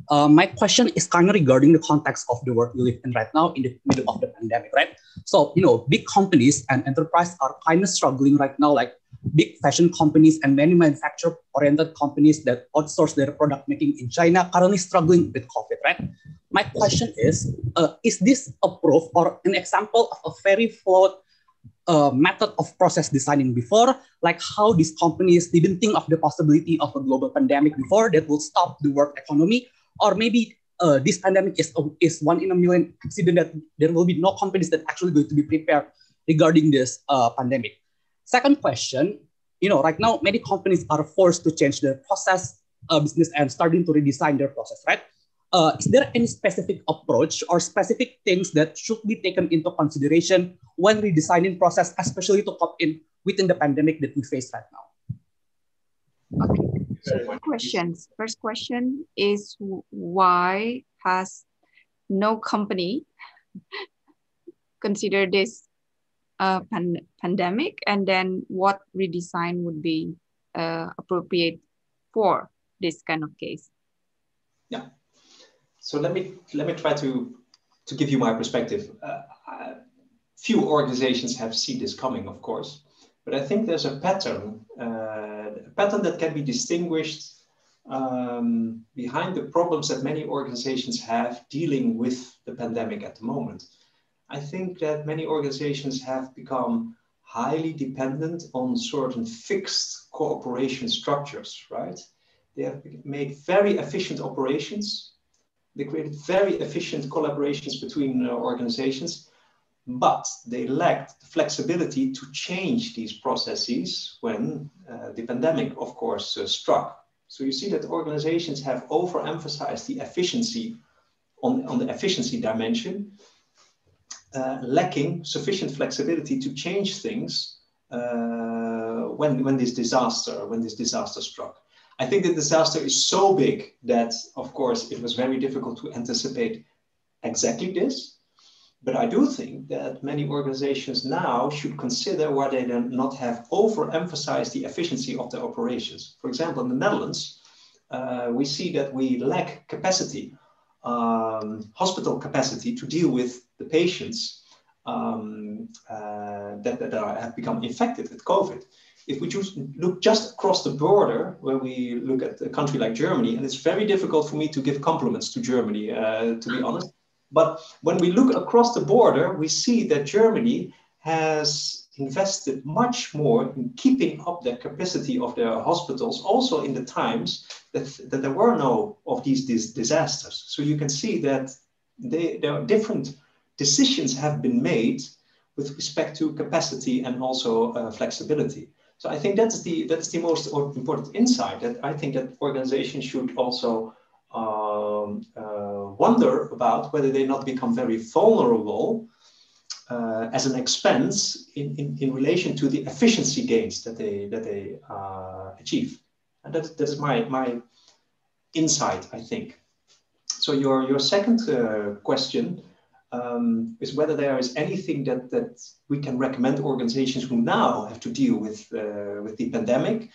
S13: Uh, my question is kind of regarding the context of the world we live in right now in the middle of the pandemic, right? So, you know, big companies and enterprise are kind of struggling right now, like big fashion companies and many manufacturer oriented companies that outsource their product making in China currently struggling with COVID, right? My question is, uh, is this a proof or an example of a very flawed uh, method of process designing before, like how these companies didn't think of the possibility of a global pandemic before that will stop the world economy, or maybe uh, this pandemic is, is one in a million accident that there will be no companies that actually going to be prepared regarding this uh, pandemic. Second question, you know, right now many companies are forced to change their process uh, business and starting to redesign their process, right? uh, is there any specific approach or specific things that should be taken into consideration when redesigning process, especially to cope in within the pandemic that we face right now?
S1: Okay, so two questions. First question is why has no company considered this uh, pan pandemic and then what redesign would be uh, appropriate for this kind of case?
S3: Yeah. So let me let me try to to give you my perspective. Uh, few organizations have seen this coming, of course, but I think there's a pattern, uh, a pattern that can be distinguished um, behind the problems that many organizations have dealing with the pandemic at the moment. I think that many organizations have become highly dependent on certain fixed cooperation structures, right? They have made very efficient operations they created very efficient collaborations between uh, organizations, but they lacked the flexibility to change these processes when uh, the pandemic, of course, uh, struck. So you see that organizations have overemphasized the efficiency on, on the efficiency dimension, uh, lacking sufficient flexibility to change things uh, when, when this disaster when this disaster struck. I think the disaster is so big that, of course, it was very difficult to anticipate exactly this. But I do think that many organizations now should consider why they do not have overemphasized the efficiency of their operations. For example, in the Netherlands, uh, we see that we lack capacity, um, hospital capacity to deal with the patients um, uh, that, that are, have become infected with COVID if we just look just across the border, where we look at a country like Germany, and it's very difficult for me to give compliments to Germany, uh, to be honest. But when we look across the border, we see that Germany has invested much more in keeping up the capacity of their hospitals, also in the times that, that there were no of these, disasters. So you can see that they, there are different decisions have been made with respect to capacity and also uh, flexibility. So I think that's the that's the most important insight that I think that organizations should also um, uh, wonder about whether they not become very vulnerable uh, as an expense in, in, in relation to the efficiency gains that they that they uh, achieve. And that, that is my my insight, I think. So your your second uh, question um, is whether there is anything that, that we can recommend organizations who now have to deal with, uh, with the pandemic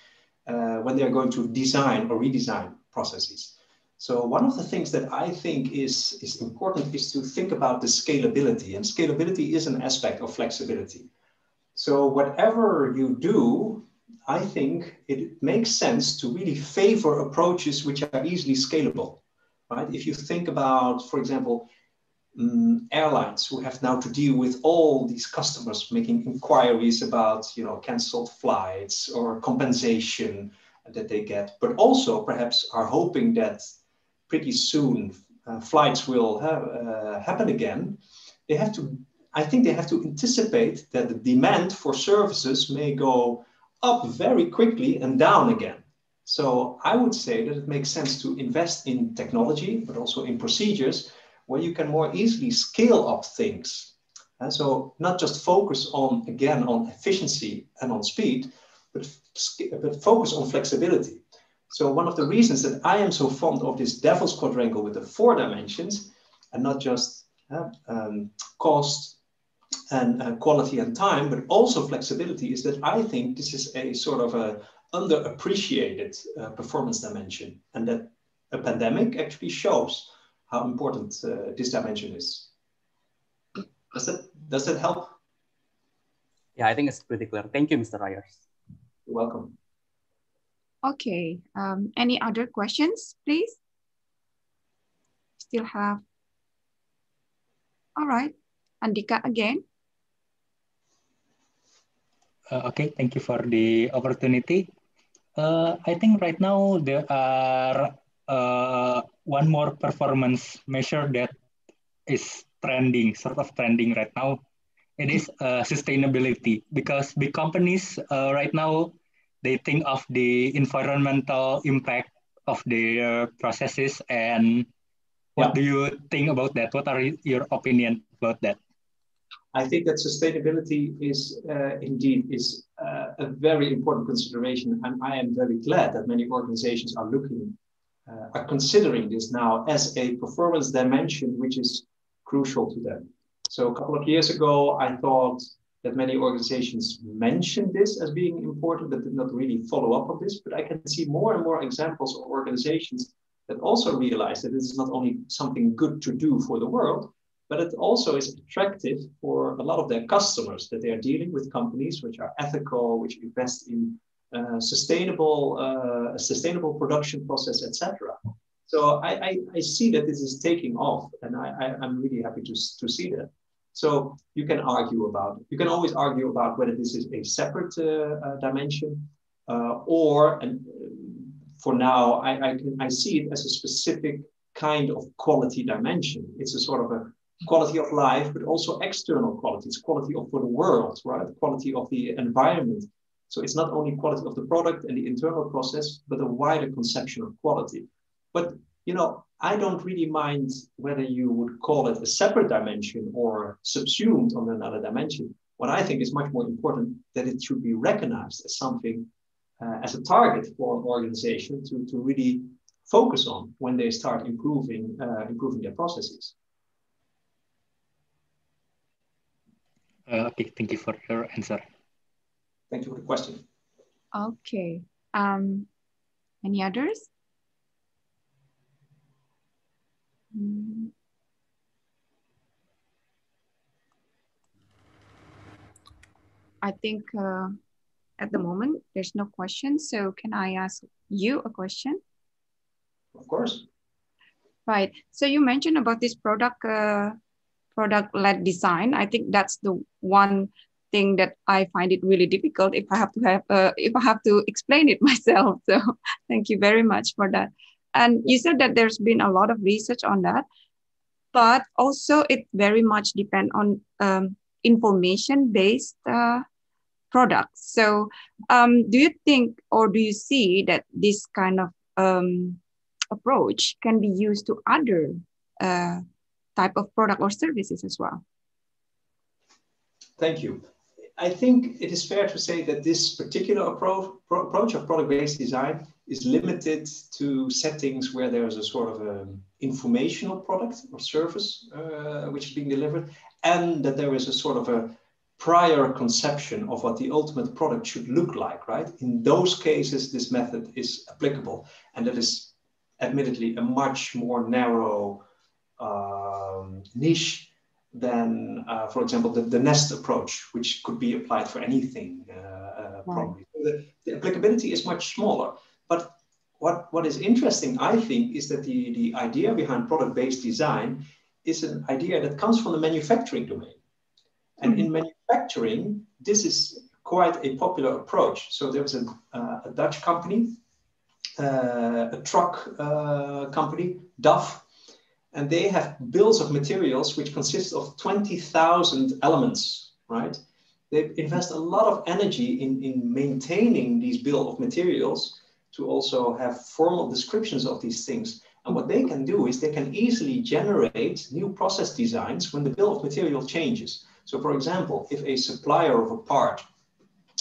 S3: uh, when they're going to design or redesign processes. So one of the things that I think is, is important is to think about the scalability and scalability is an aspect of flexibility. So whatever you do, I think it makes sense to really favor approaches which are easily scalable, right? If you think about, for example, um, airlines who have now to deal with all these customers making inquiries about you know canceled flights or compensation that they get but also perhaps are hoping that pretty soon uh, flights will have, uh, happen again they have to i think they have to anticipate that the demand for services may go up very quickly and down again so i would say that it makes sense to invest in technology but also in procedures where you can more easily scale up things. And so not just focus on, again, on efficiency and on speed, but, but focus on flexibility. So one of the reasons that I am so fond of this devil's quadrangle with the four dimensions and not just uh, um, cost and uh, quality and time, but also flexibility is that I think this is a sort of a underappreciated uh, performance dimension and that a pandemic actually shows how important uh, this dimension is. Does that, does that help?
S13: Yeah, I think it's pretty clear. Thank you, Mr. Reijers.
S3: You're welcome.
S1: Okay, um, any other questions, please? Still have, all right, Andika again.
S5: Uh, okay, thank you for the opportunity. Uh, I think right now there are uh, one more performance measure that is trending, sort of trending right now. It is uh, sustainability because big companies uh, right now they think of the environmental impact of their processes and what yeah. do you think about that? What are your opinion about that?
S3: I think that sustainability is uh, indeed is uh, a very important consideration, and I am very glad that many organizations are looking, uh, are considering this now as a performance dimension, which is crucial to them. So a couple of years ago, I thought that many organizations mentioned this as being important, but did not really follow up on this. But I can see more and more examples of organizations that also realize that this is not only something good to do for the world, but it also is attractive for a lot of their customers that they are dealing with companies which are ethical, which invest in uh, sustainable, uh, sustainable production process, etc. So I, I, I, see that this is taking off, and I, I, am really happy to, to see that. So you can argue about, you can always argue about whether this is a separate uh, uh dimension uh, or, and uh, for now, I, I, can, I see it as a specific kind of quality dimension. It's a sort of a quality of life, but also external qualities, quality of for the world, right? Quality of the environment. So it's not only quality of the product and the internal process, but a wider conception of quality. But you know, I don't really mind whether you would call it a separate dimension or subsumed on another dimension. What I think is much more important that it should be recognized as something, uh, as a target for an organization to, to really focus on when they start improving, uh, improving their processes.
S5: Uh, okay, thank you for your answer.
S3: Thank you for the question.
S1: Okay. Um, any others? Mm. I think uh, at the moment there's no question. So can I ask you a question?
S3: Of course.
S1: Right. So you mentioned about this product uh, product-led design. I think that's the one thing that I find it really difficult if I have to have uh, if I have to explain it [laughs] myself. So thank you very much for that. And you said that there's been a lot of research on that, but also it very much depend on um, information-based uh, products. So um, do you think or do you see that this kind of um, approach can be used to other uh, type of product or services as well.
S3: Thank you. I think it is fair to say that this particular approach, pro approach of product-based design is limited to settings where there's a sort of an informational product or service uh, which is being delivered, and that there is a sort of a prior conception of what the ultimate product should look like, right? In those cases, this method is applicable, and that is admittedly a much more narrow um, niche than, uh, for example, the, the nest approach, which could be applied for anything, uh, uh, probably. The, the, applicability is much smaller. But what, what is interesting, I think, is that the, the idea behind product-based design is an idea that comes from the manufacturing domain. And mm -hmm. in manufacturing, this is quite a popular approach. So there was a, uh, a Dutch company, uh, a truck uh, company, DAF, and they have bills of materials which consist of 20,000 elements, right? They invest a lot of energy in, in maintaining these bill of materials to also have formal descriptions of these things. And what they can do is they can easily generate new process designs when the bill of material changes. So for example, if a supplier of a part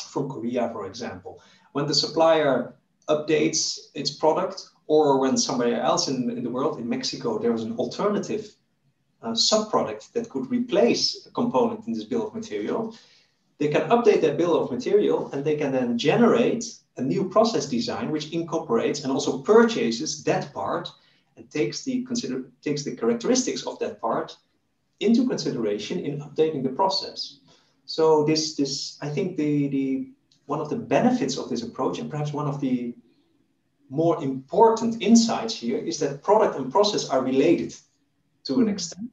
S3: from Korea, for example, when the supplier updates its product or when somewhere else in, in the world, in Mexico, there was an alternative uh, subproduct that could replace a component in this bill of material, they can update their bill of material and they can then generate a new process design which incorporates and also purchases that part and takes the consider takes the characteristics of that part into consideration in updating the process. So this this I think the the one of the benefits of this approach and perhaps one of the more important insights here is that product and process are related to an extent.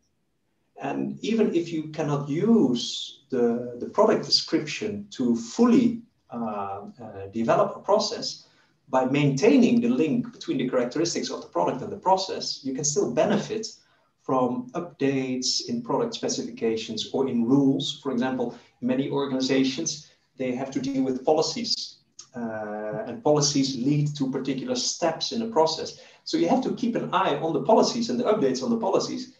S3: And even if you cannot use the, the product description to fully uh, uh, develop a process, by maintaining the link between the characteristics of the product and the process, you can still benefit from updates in product specifications or in rules. For example, many organizations, they have to deal with policies uh, and policies lead to particular steps in the process. So you have to keep an eye on the policies and the updates on the policies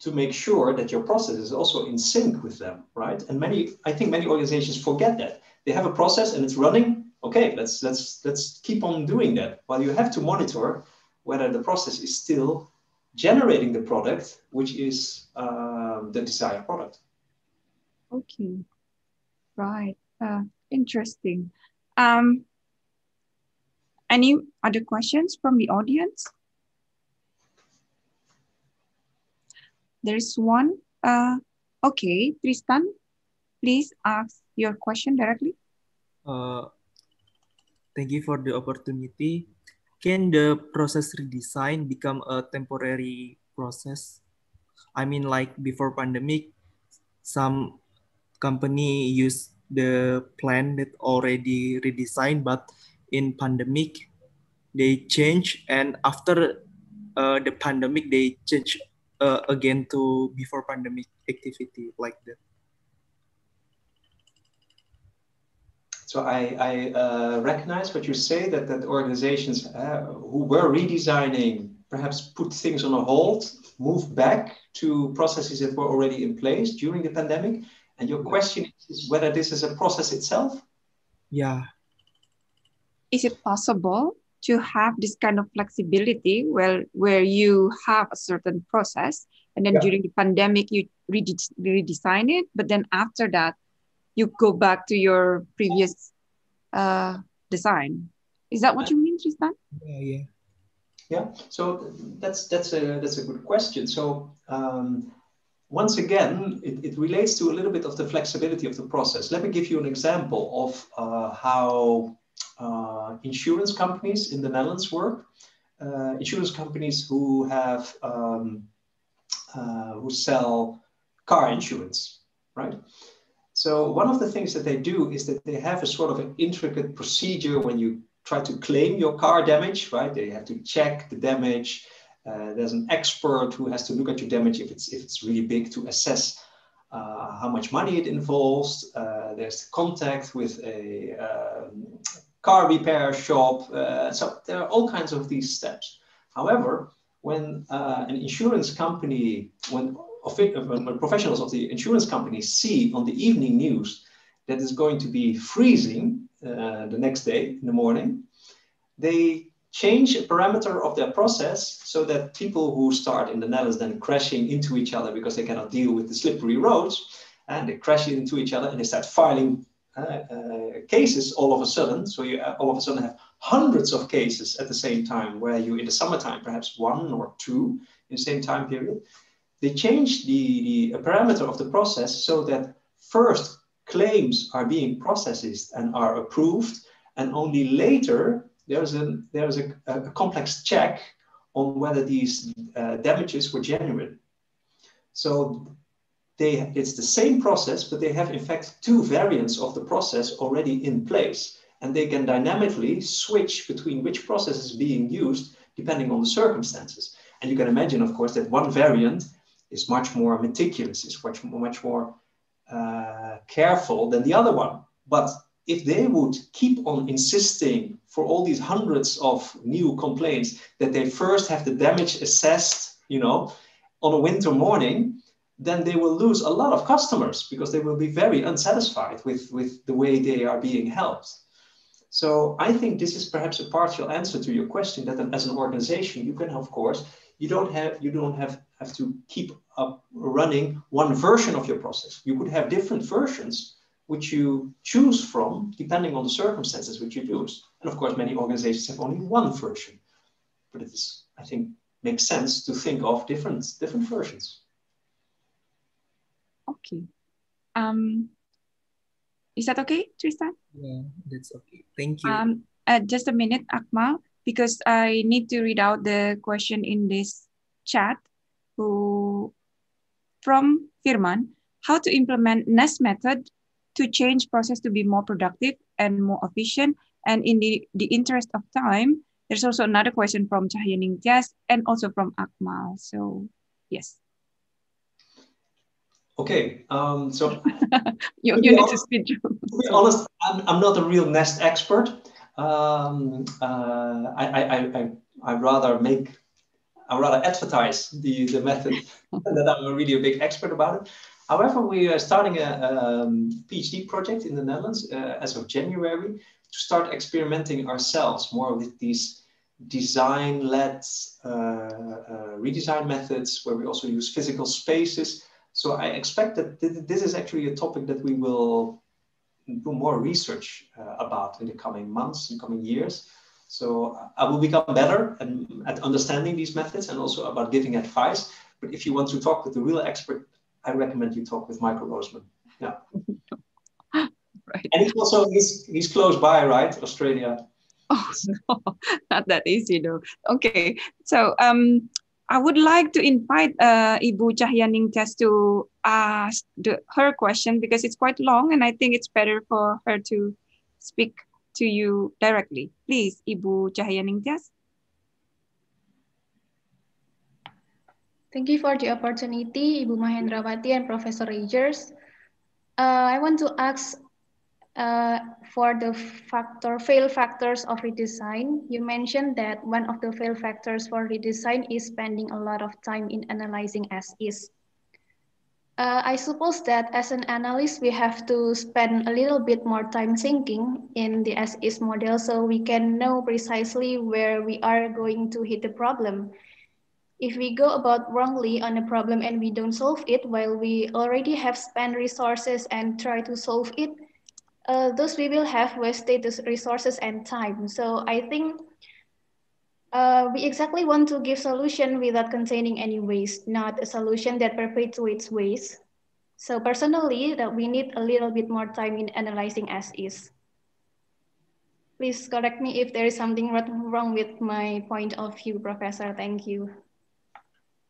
S3: to make sure that your process is also in sync with them, right? And many, I think many organizations forget that. They have a process and it's running. Okay, let's let's let's keep on doing that. While you have to monitor whether the process is still generating the product, which is um, the desired product.
S1: Okay, right. Uh, interesting. Um, any other questions from the audience? There's one. Uh, okay, Tristan, please ask your question directly.
S14: Uh, thank you for the opportunity. Can the process redesign become a temporary process? I mean, like before pandemic, some company use the plan that already redesigned, but in pandemic, they change, and after uh, the pandemic, they change uh, again to before pandemic activity like that.
S3: So I, I uh, recognize what you say that that organizations uh, who were redesigning perhaps put things on a hold, move back to processes that were already in place during the pandemic. And your question is whether this is a process itself?
S14: Yeah.
S1: Is it possible to have this kind of flexibility where where you have a certain process and then yeah. during the pandemic you rede- redesign it but then after that you go back to your previous uh, design is that what you mean tristan
S14: yeah yeah
S3: yeah so that's that's a that's a good question so um, once again, it, it, relates to a little bit of the flexibility of the process. Let me give you an example of uh, how uh, insurance companies in the Netherlands work. Uh, insurance companies who have um, uh, who sell car insurance, right? So one of the things that they do is that they have a sort of an intricate procedure when you try to claim your car damage, right? They have to check the damage. Uh, there's an expert who has to look at your damage if it's if it's really big to assess uh, how much money it involves. Uh, there's contact with a um, car repair shop. Uh, so there are all kinds of these steps. However, when uh, an insurance company, when, when professionals of the insurance company see on the evening news that it's going to be freezing the next day in the morning, they change a parameter of their process so that people who start in the Netherlands then crashing into each other because they cannot deal with the slippery roads and they crash into each other and they start filing uh, uh, cases all of a sudden. So you uh, all of a sudden have hundreds of cases at the same time, where you in the summertime perhaps one or two in the same time period. They change the, the parameter of the process so that first claims are being processed and are approved, and only later there's a there's a, a complex check on whether these uh, damages were genuine. So they, it's the same process, but they have in fact two variants of the process already in place. And they can dynamically switch between which process is being used depending on the circumstances. And you can imagine, of course, that one variant is much more meticulous, is much, much more uh, careful than the other one. But if they would keep on insisting for all these hundreds of new complaints that they first have the damage assessed, you know, on a winter morning, then they will lose a lot of customers because they will be very unsatisfied with, with the way they are being helped. So I think this is perhaps a partial answer to your question that as an organization, you can, of course, you don't have, you don't have, have to keep up running one version of your process. You could have different versions which you choose from depending on the circumstances which you choose. And of course, many organizations have only one version. But it is, I think, makes sense to think of different, different versions.
S11: Okay. Um, is that okay, Tristan?
S14: Yeah, that's okay. Thank you.
S11: Um, uh, just a minute, Akmal, because I need to read out the question in this chat. Who, from Firman, how to implement NEST method to change process to be more productive and more efficient. And in the, the interest of time, there's also another question from Cahyaning Jas and also from Akmal. So yes.
S3: Okay, um, so [laughs]
S11: you, you need honest, to speak.
S3: To be honest, I'm, I'm not a real Nest expert. Um, uh, I, I, I, I rather make, I rather advertise the, the method [laughs] that I'm really a big expert about it. However, we are starting a, a um, PhD project in the Netherlands uh, as of January to start experimenting ourselves more with these design-led uh, uh, redesign methods where we also use physical spaces so I expect that this is actually a topic that we will do more research uh, about in the coming months and coming years. So I will become better and, at understanding these methods and also about giving advice. But if you want to talk with a real expert, I recommend you talk with Michael Rosemann. Yeah. [laughs]
S11: right.
S3: And he's also he's he's close by, right? Australia. [laughs]
S11: Oh no, not that easy though. Okay, so um, I would like to invite uh, Ibu Cahyaning just to ask the, her question because it's quite long and I think it's better for her to speak to you directly. Please, Ibu Cahyaning Tias.
S4: Thank you for the opportunity, Ibu Mahendrawati and Professor Rogers. Uh, I want to ask uh, for the factor fail factors of redesign, you mentioned that one of the fail factors for redesign is spending a lot of time in analyzing as is. Uh, I suppose that as an analyst, we have to spend a little bit more time thinking in the as is model so we can know precisely where we are going to hit the problem. If we go about wrongly on a problem and we don't solve it while we already have spent resources and try to solve it, uh, those we will have wasted resources and time. So I think uh, we exactly want to give solution without containing any waste, not a solution that perpetuates waste. So personally, that we need a little bit more time in analyzing as is. Please correct me if there is something wrong with my point of view, Professor. Thank you.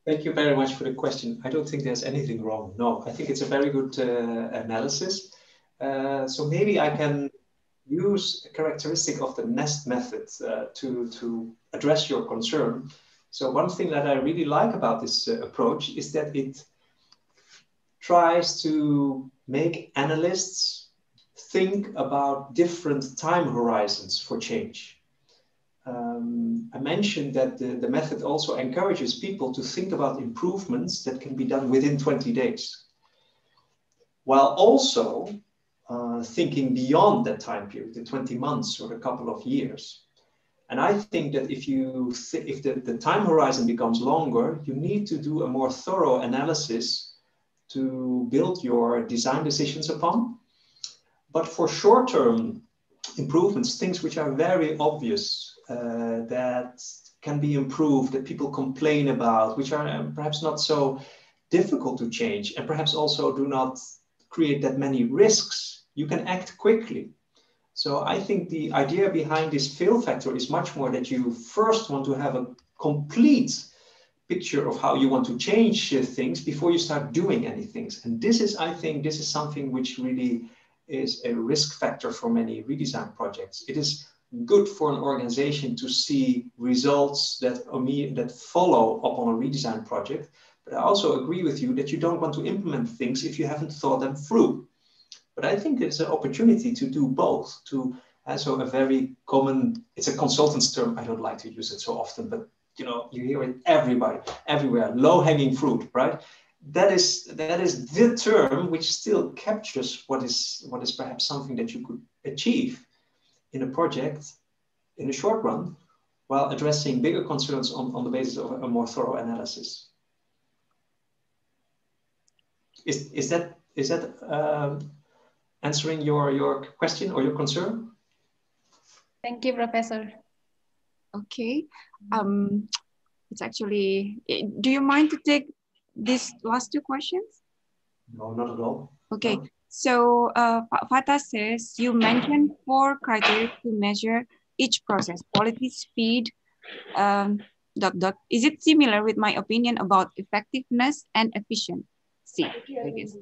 S3: Thank you very much for the question. I don't think there's anything wrong. No, I think it's a very good uh, analysis. Uh, so maybe I can use a characteristic of the nest method uh, to, to address your concern. So one thing that I really like about this uh, approach is that it tries to make analysts think about different time horizons for change. Um, I mentioned that the, the method also encourages people to think about improvements that can be done within 20 days. While also uh, thinking beyond that time period, the 20 months or a couple of years. And I think that if you th if the, the time horizon becomes longer, you need to do a more thorough analysis to build your design decisions upon. But for short-term improvements, things which are very obvious uh, that can be improved, that people complain about, which are um, perhaps not so difficult to change, and perhaps also do not create that many risks you can act quickly. So I think the idea behind this fail factor is much more that you first want to have a complete picture of how you want to change things before you start doing anything. And this is, I think, this is something which really is a risk factor for many redesign projects. It is good for an organization to see results that, that follow upon a redesign project. But I also agree with you that you don't want to implement things if you haven't thought them through. But I think it's an opportunity to do both, to also a very common, it's a consultant's term. I don't like to use it so often, but you know, you hear it everybody, everywhere, low hanging fruit, right? That is, that is the term which still captures what is, what is perhaps something that you could achieve in a project in the short run while addressing bigger concerns on, on the basis of a more thorough analysis. Is, is that, is that um, answering your, your question or your concern?
S4: Thank you, Professor.
S1: Okay. Um, it's actually, eh, do you mind to take these last two questions?
S3: No, not at all.
S1: Okay. So uh, Fata says, you mentioned four criteria to measure each process, quality, speed, um, dot, dot. Is it similar with my opinion about effectiveness and efficiency? I guess.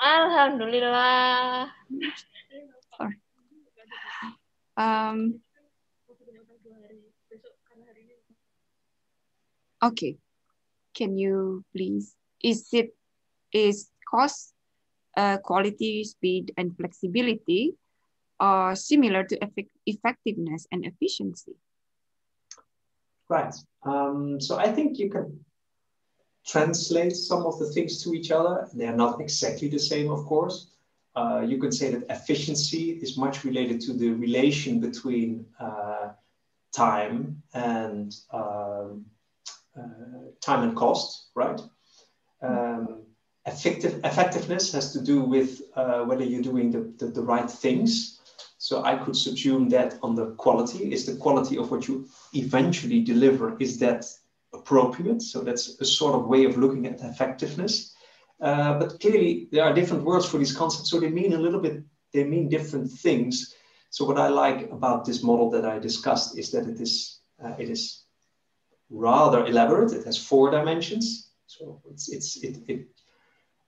S15: Alhamdulillah.
S1: Sorry. Um, okay. Can you please, is it, is cost, uh, quality, speed, and flexibility are similar to effect effectiveness and efficiency?
S3: Right. Um, so I think you can translate some of the things to each other. They're not exactly the same, of course. Uh, you could say that efficiency is much related to the relation between uh, time and um, uh, time and cost, right? Um, effective effectiveness has to do with uh, whether you're doing the, the, the right things. So I could subsume that on the quality. Is the quality of what you eventually deliver, is that appropriate? So that's a sort of way of looking at effectiveness. Uh, but clearly there are different words for these concepts. So they mean a little bit, they mean different things. So what I like about this model that I discussed is that it is, uh, it is rather elaborate. It has four dimensions. So it's, it's, it, it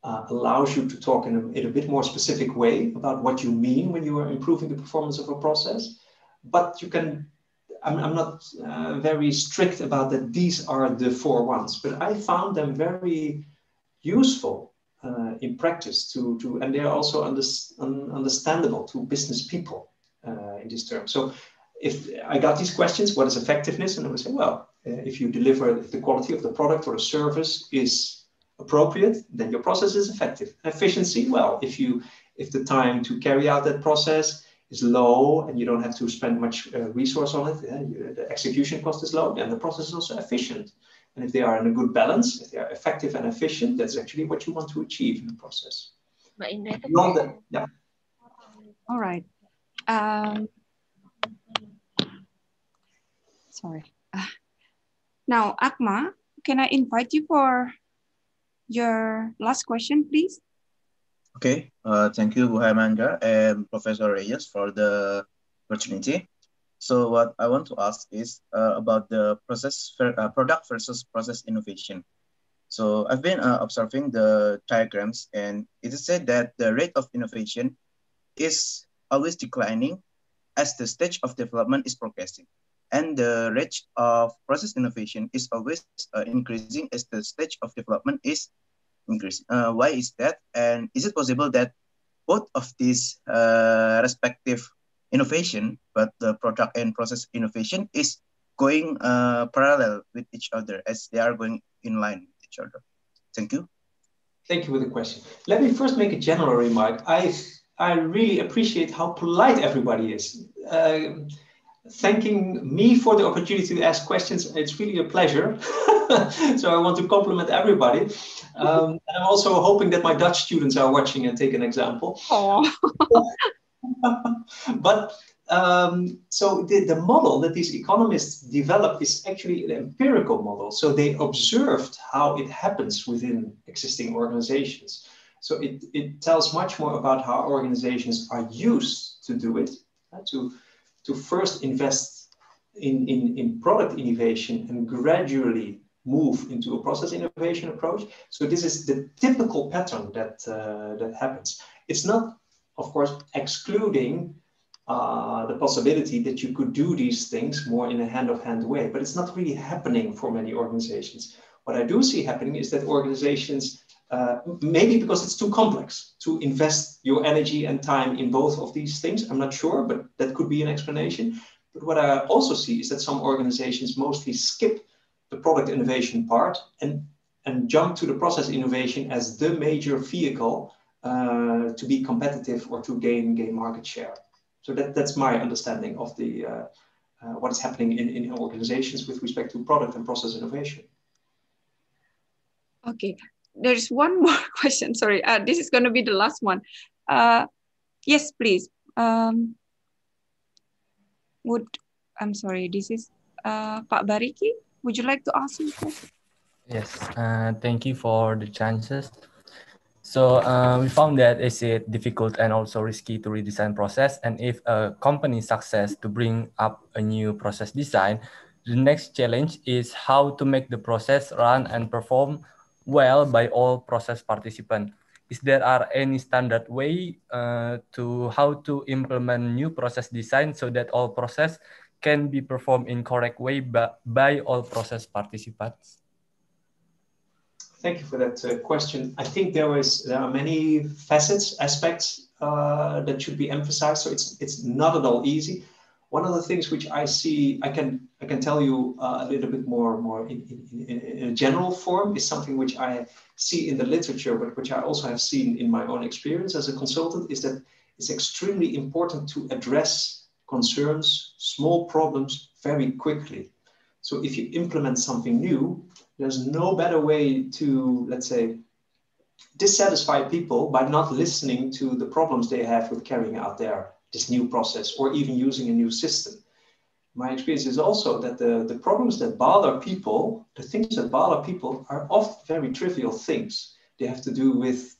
S3: uh, allows you to talk in a, in a bit more specific way about what you mean when you are improving the performance of a process. But you can I'm, I'm not uh, very strict about that these are the four ones, but I found them very useful uh, in practice to, to and they're also under, un, understandable to business people uh, in this term. So if I got these questions, what is effectiveness? And I would say, well, uh, if you deliver the quality of the product or the service is appropriate, then your process is effective. Efficiency, well, if you if the time to carry out that process is low and you don't have to spend much uh, resource on it, you, the execution cost is low, then the process is also efficient. And if they are in a good balance, if they are effective and efficient, that's actually what you want to achieve in the process. But Not that, yeah.
S1: All right. Um, sorry. Uh, [laughs] now, Akma, can I invite you for your last question, please?
S8: Okay, uh, thank you, Buhaimanga and Professor Reijers for the opportunity. So what I want to ask is uh, about the process for, uh, product versus process innovation. So I've been uh, observing the diagrams and it is said that the rate of innovation is always declining as the stage of development is progressing. And the rate of process innovation is always uh, increasing as the stage of development is increase. Uh, why is that? And is it possible that both of these uh, respective innovation, but the product and process innovation is going uh, parallel with each other as they are going in line with each other? Thank you.
S3: Thank you for the question. Let me first make a general remark. I I really appreciate how polite everybody is. Uh, thanking me for the opportunity to ask questions. It's really a pleasure. [laughs] so I want to compliment everybody. Um, and I'm also hoping that my Dutch students are watching and take an example. [laughs] but um, so the, the model that these economists developed is actually an empirical model. So they observed how it happens within existing organizations. So it, it tells much more about how organizations are used to do it, uh, to, to first invest in, in, in product innovation and gradually move into a process innovation approach. So this is the typical pattern that, uh, that happens. It's not, of course, excluding uh, the possibility that you could do these things more in a hand-of-hand -hand way, but it's not really happening for many organizations. What I do see happening is that organizations, uh, maybe because it's too complex to invest your energy and time in both of these things, I'm not sure, but that could be an explanation. But what I also see is that some organizations mostly skip the product innovation part and, and jump to the process innovation as the major vehicle uh, to be competitive or to gain, gain market share. So that, that's my understanding of the, uh, uh, what is happening in, in organizations with respect to product and process innovation.
S1: Okay, there's one [laughs] more question. Sorry, uh, this is going to be the last one. Uh, yes, please. Um, would, I'm sorry, this is uh, Pak Bariki. Would you like to ask me?
S15: Yes, uh, thank you for the chances. So uh, we found that it's difficult and also risky to redesign process. And if a company success to bring up a new process design, the next challenge is how to make the process run and perform well by all process participants. Is there are any standard way uh, to how to implement new process design so that all process can be performed in correct way by, by all process participants?
S3: Thank you for that uh, question. I think there is there are many facets, aspects uh, that should be emphasized. So it's it's not at all easy. One of the things which I see, I can I can tell you uh, a little bit more more in, in, in, a general form is something which I see in the literature, but which I also have seen in my own experience as a consultant, is that it's extremely important to address concerns, small problems very quickly. So if you implement something new, there's no better way to, let's say, dissatisfy people by not listening to the problems they have with carrying out their this new process or even using a new system. My experience is also that the, the problems that bother people, the things that bother people are often very trivial things. They have to do with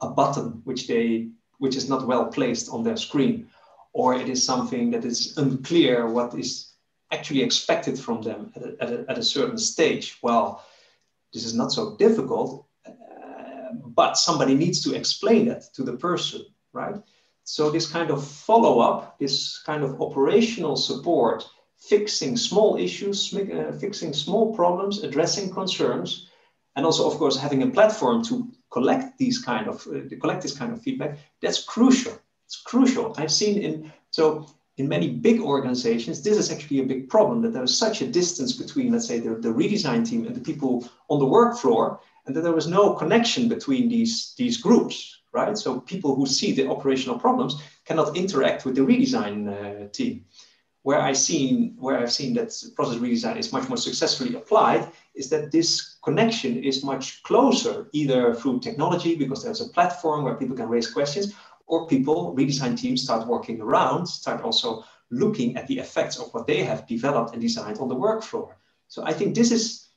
S3: a button which they which is not well placed on their screen, or it is something that is unclear what is actually expected from them at a, at a, at a certain stage. Well, this is not so difficult, uh, but somebody needs to explain that to the person, right? So this kind of follow-up, this kind of operational support, fixing small issues, uh, fixing small problems, addressing concerns, and also, of course, having a platform to collect these kind of uh, collect this kind of feedback. That's crucial. It's crucial. I've seen in so in many big organizations, this is actually a big problem that there is such a distance between, let's say, the, the redesign team and the people on the work floor, and that there was no connection between these, these groups, right? So people who see the operational problems cannot interact with the redesign uh, team. Where I've seen where I've seen that process redesign is much more successfully applied is that this connection is much closer, either through technology because there's a platform where people can raise questions, or people, redesign teams start working around, start also looking at the effects of what they have developed and designed on the work floor. So I think this is,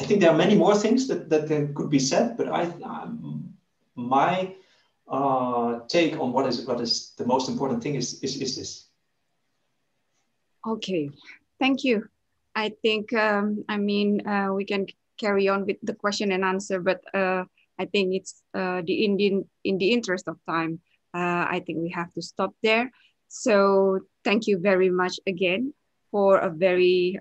S3: I think there are many more things that, that could be said, but I, um, my uh, take on what is what is the most important thing is, is, is this.
S1: Okay, thank you. I think, um, I mean, uh, we can carry on with the question and answer, but uh, I think it's uh, the in, the, in the interest of time uh, I think we have to stop there. So thank you very much again for a very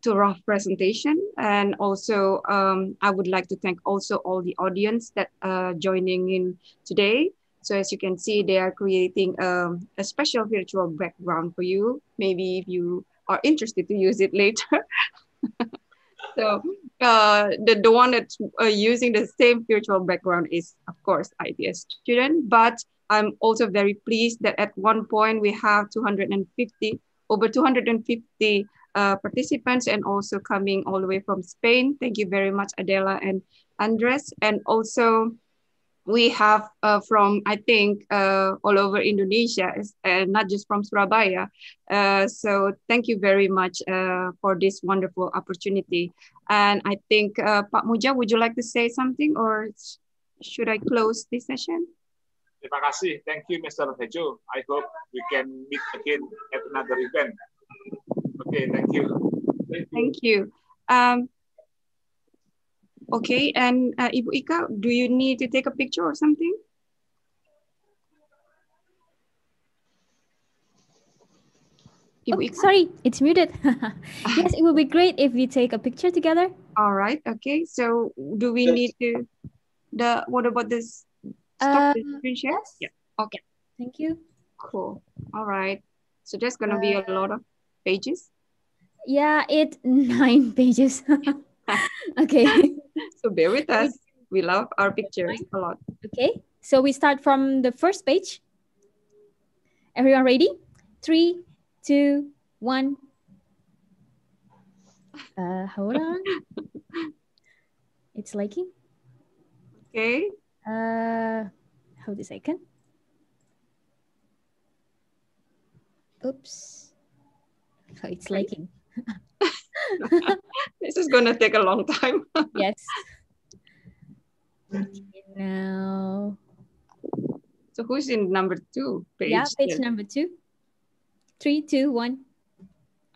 S1: uh, thorough presentation. And also, um, I would like to thank also all the audience that are uh, joining in today. So as you can see, they are creating um, a special virtual background for you. Maybe if you are interested to use it later. [laughs] so uh, the, the one that's uh, using the same virtual background is, of course, ITS student. But I'm also very pleased that at one point we have 250, over 250 uh, participants and also coming all the way from Spain. Thank you very much, Adela and Andres. And also we have uh, from I think uh, all over Indonesia, and not just from Surabaya. Uh, so thank you very much uh, for this wonderful opportunity. And I think uh, Pak Muja, would you like to say something, or should I close this session?
S2: Terima kasih. Thank you, Mr. Hajo. I hope we can meet again at another event. Okay, thank you.
S1: Thank you. Thank you. Um, Okay, and uh, Ibu Ika, do you need to take a picture or something?
S16: Oh, sorry, it's muted. [laughs] yes, it would be great if we take a picture together.
S1: All right. Okay. So, do we yes. need to the what about this?
S16: Stop uh,
S1: the screen share. Yes. Yeah. Okay.
S16: Thank you.
S1: Cool. All right. So there's gonna uh, be a uh, lot of pages.
S16: Yeah, it [laughs] nine pages. [laughs] okay.
S1: so bear with us. We love our pictures a lot.
S16: Okay. So we start from the first page. Everyone ready? Three, two, one. Uh, hold on. it's liking.
S1: Okay.
S16: Uh, hold a second. Oops. Oh, it's lagging. [laughs]
S1: this is gonna take a long time. [laughs]
S16: yes. Okay, now.
S1: So who's in number two page?
S16: yeah, page number two. Three, two, one.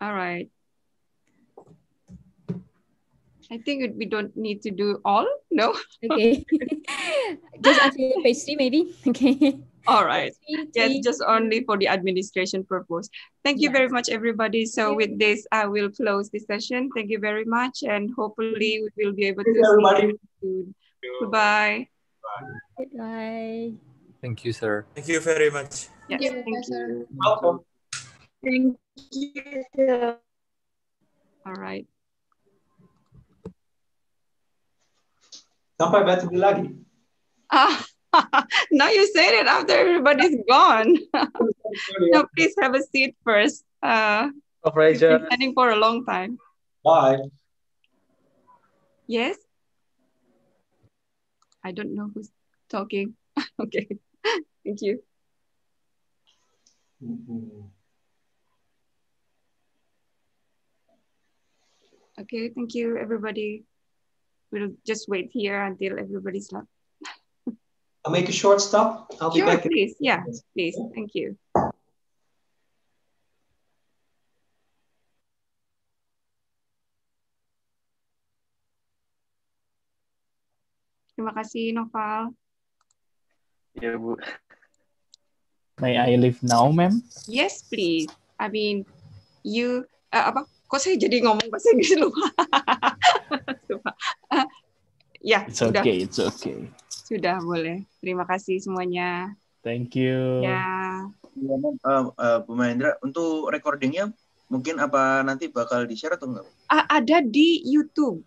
S1: All right. I think we don't need to do all. No.
S16: Okay. [laughs] just until page three, maybe. Okay.
S1: All right. Yes, just only for the administration purpose. Thank you very much, everybody. So with this, I will close the session. Thank you very much, and hopefully we will be able to
S3: Thank you, everybody.
S1: you soon. Goodbye.
S16: Bye.
S15: Thank you, sir.
S17: Thank you very much.
S1: Yes,
S4: you,
S1: thank you.
S3: Welcome.
S1: Thank you. All right.
S3: Sampai bertemu lagi.
S1: Ah, [laughs] now you said it after everybody's gone. [laughs] no, please have a seat first. Uh,
S12: Prof.
S1: we've been standing for a long time.
S3: Bye.
S1: Yes? I don't know who's talking. [laughs] okay. Thank you. Okay, thank you, everybody. We'll just wait here until everybody's left.
S3: I'll make a short stop. I'll be
S1: Sure,
S3: back. in-
S1: please. Yeah, please. Thank you. Terima kasih, Noval.
S12: Ya, Bu.
S18: May I leave now, ma'am?
S1: Yes, please. I mean, you uh, apa? Kok saya jadi ngomong bahasa Inggris [laughs] lupa? Lupa. Uh, ya,
S18: It's
S1: sudah.
S18: okay, it's okay.
S1: Sudah boleh. Terima kasih semuanya.
S18: Thank you.
S1: Ya.
S8: Uh, uh, Bu Mahendra, untuk recordingnya mungkin apa nanti bakal di-share atau enggak?
S1: A- ada di YouTube.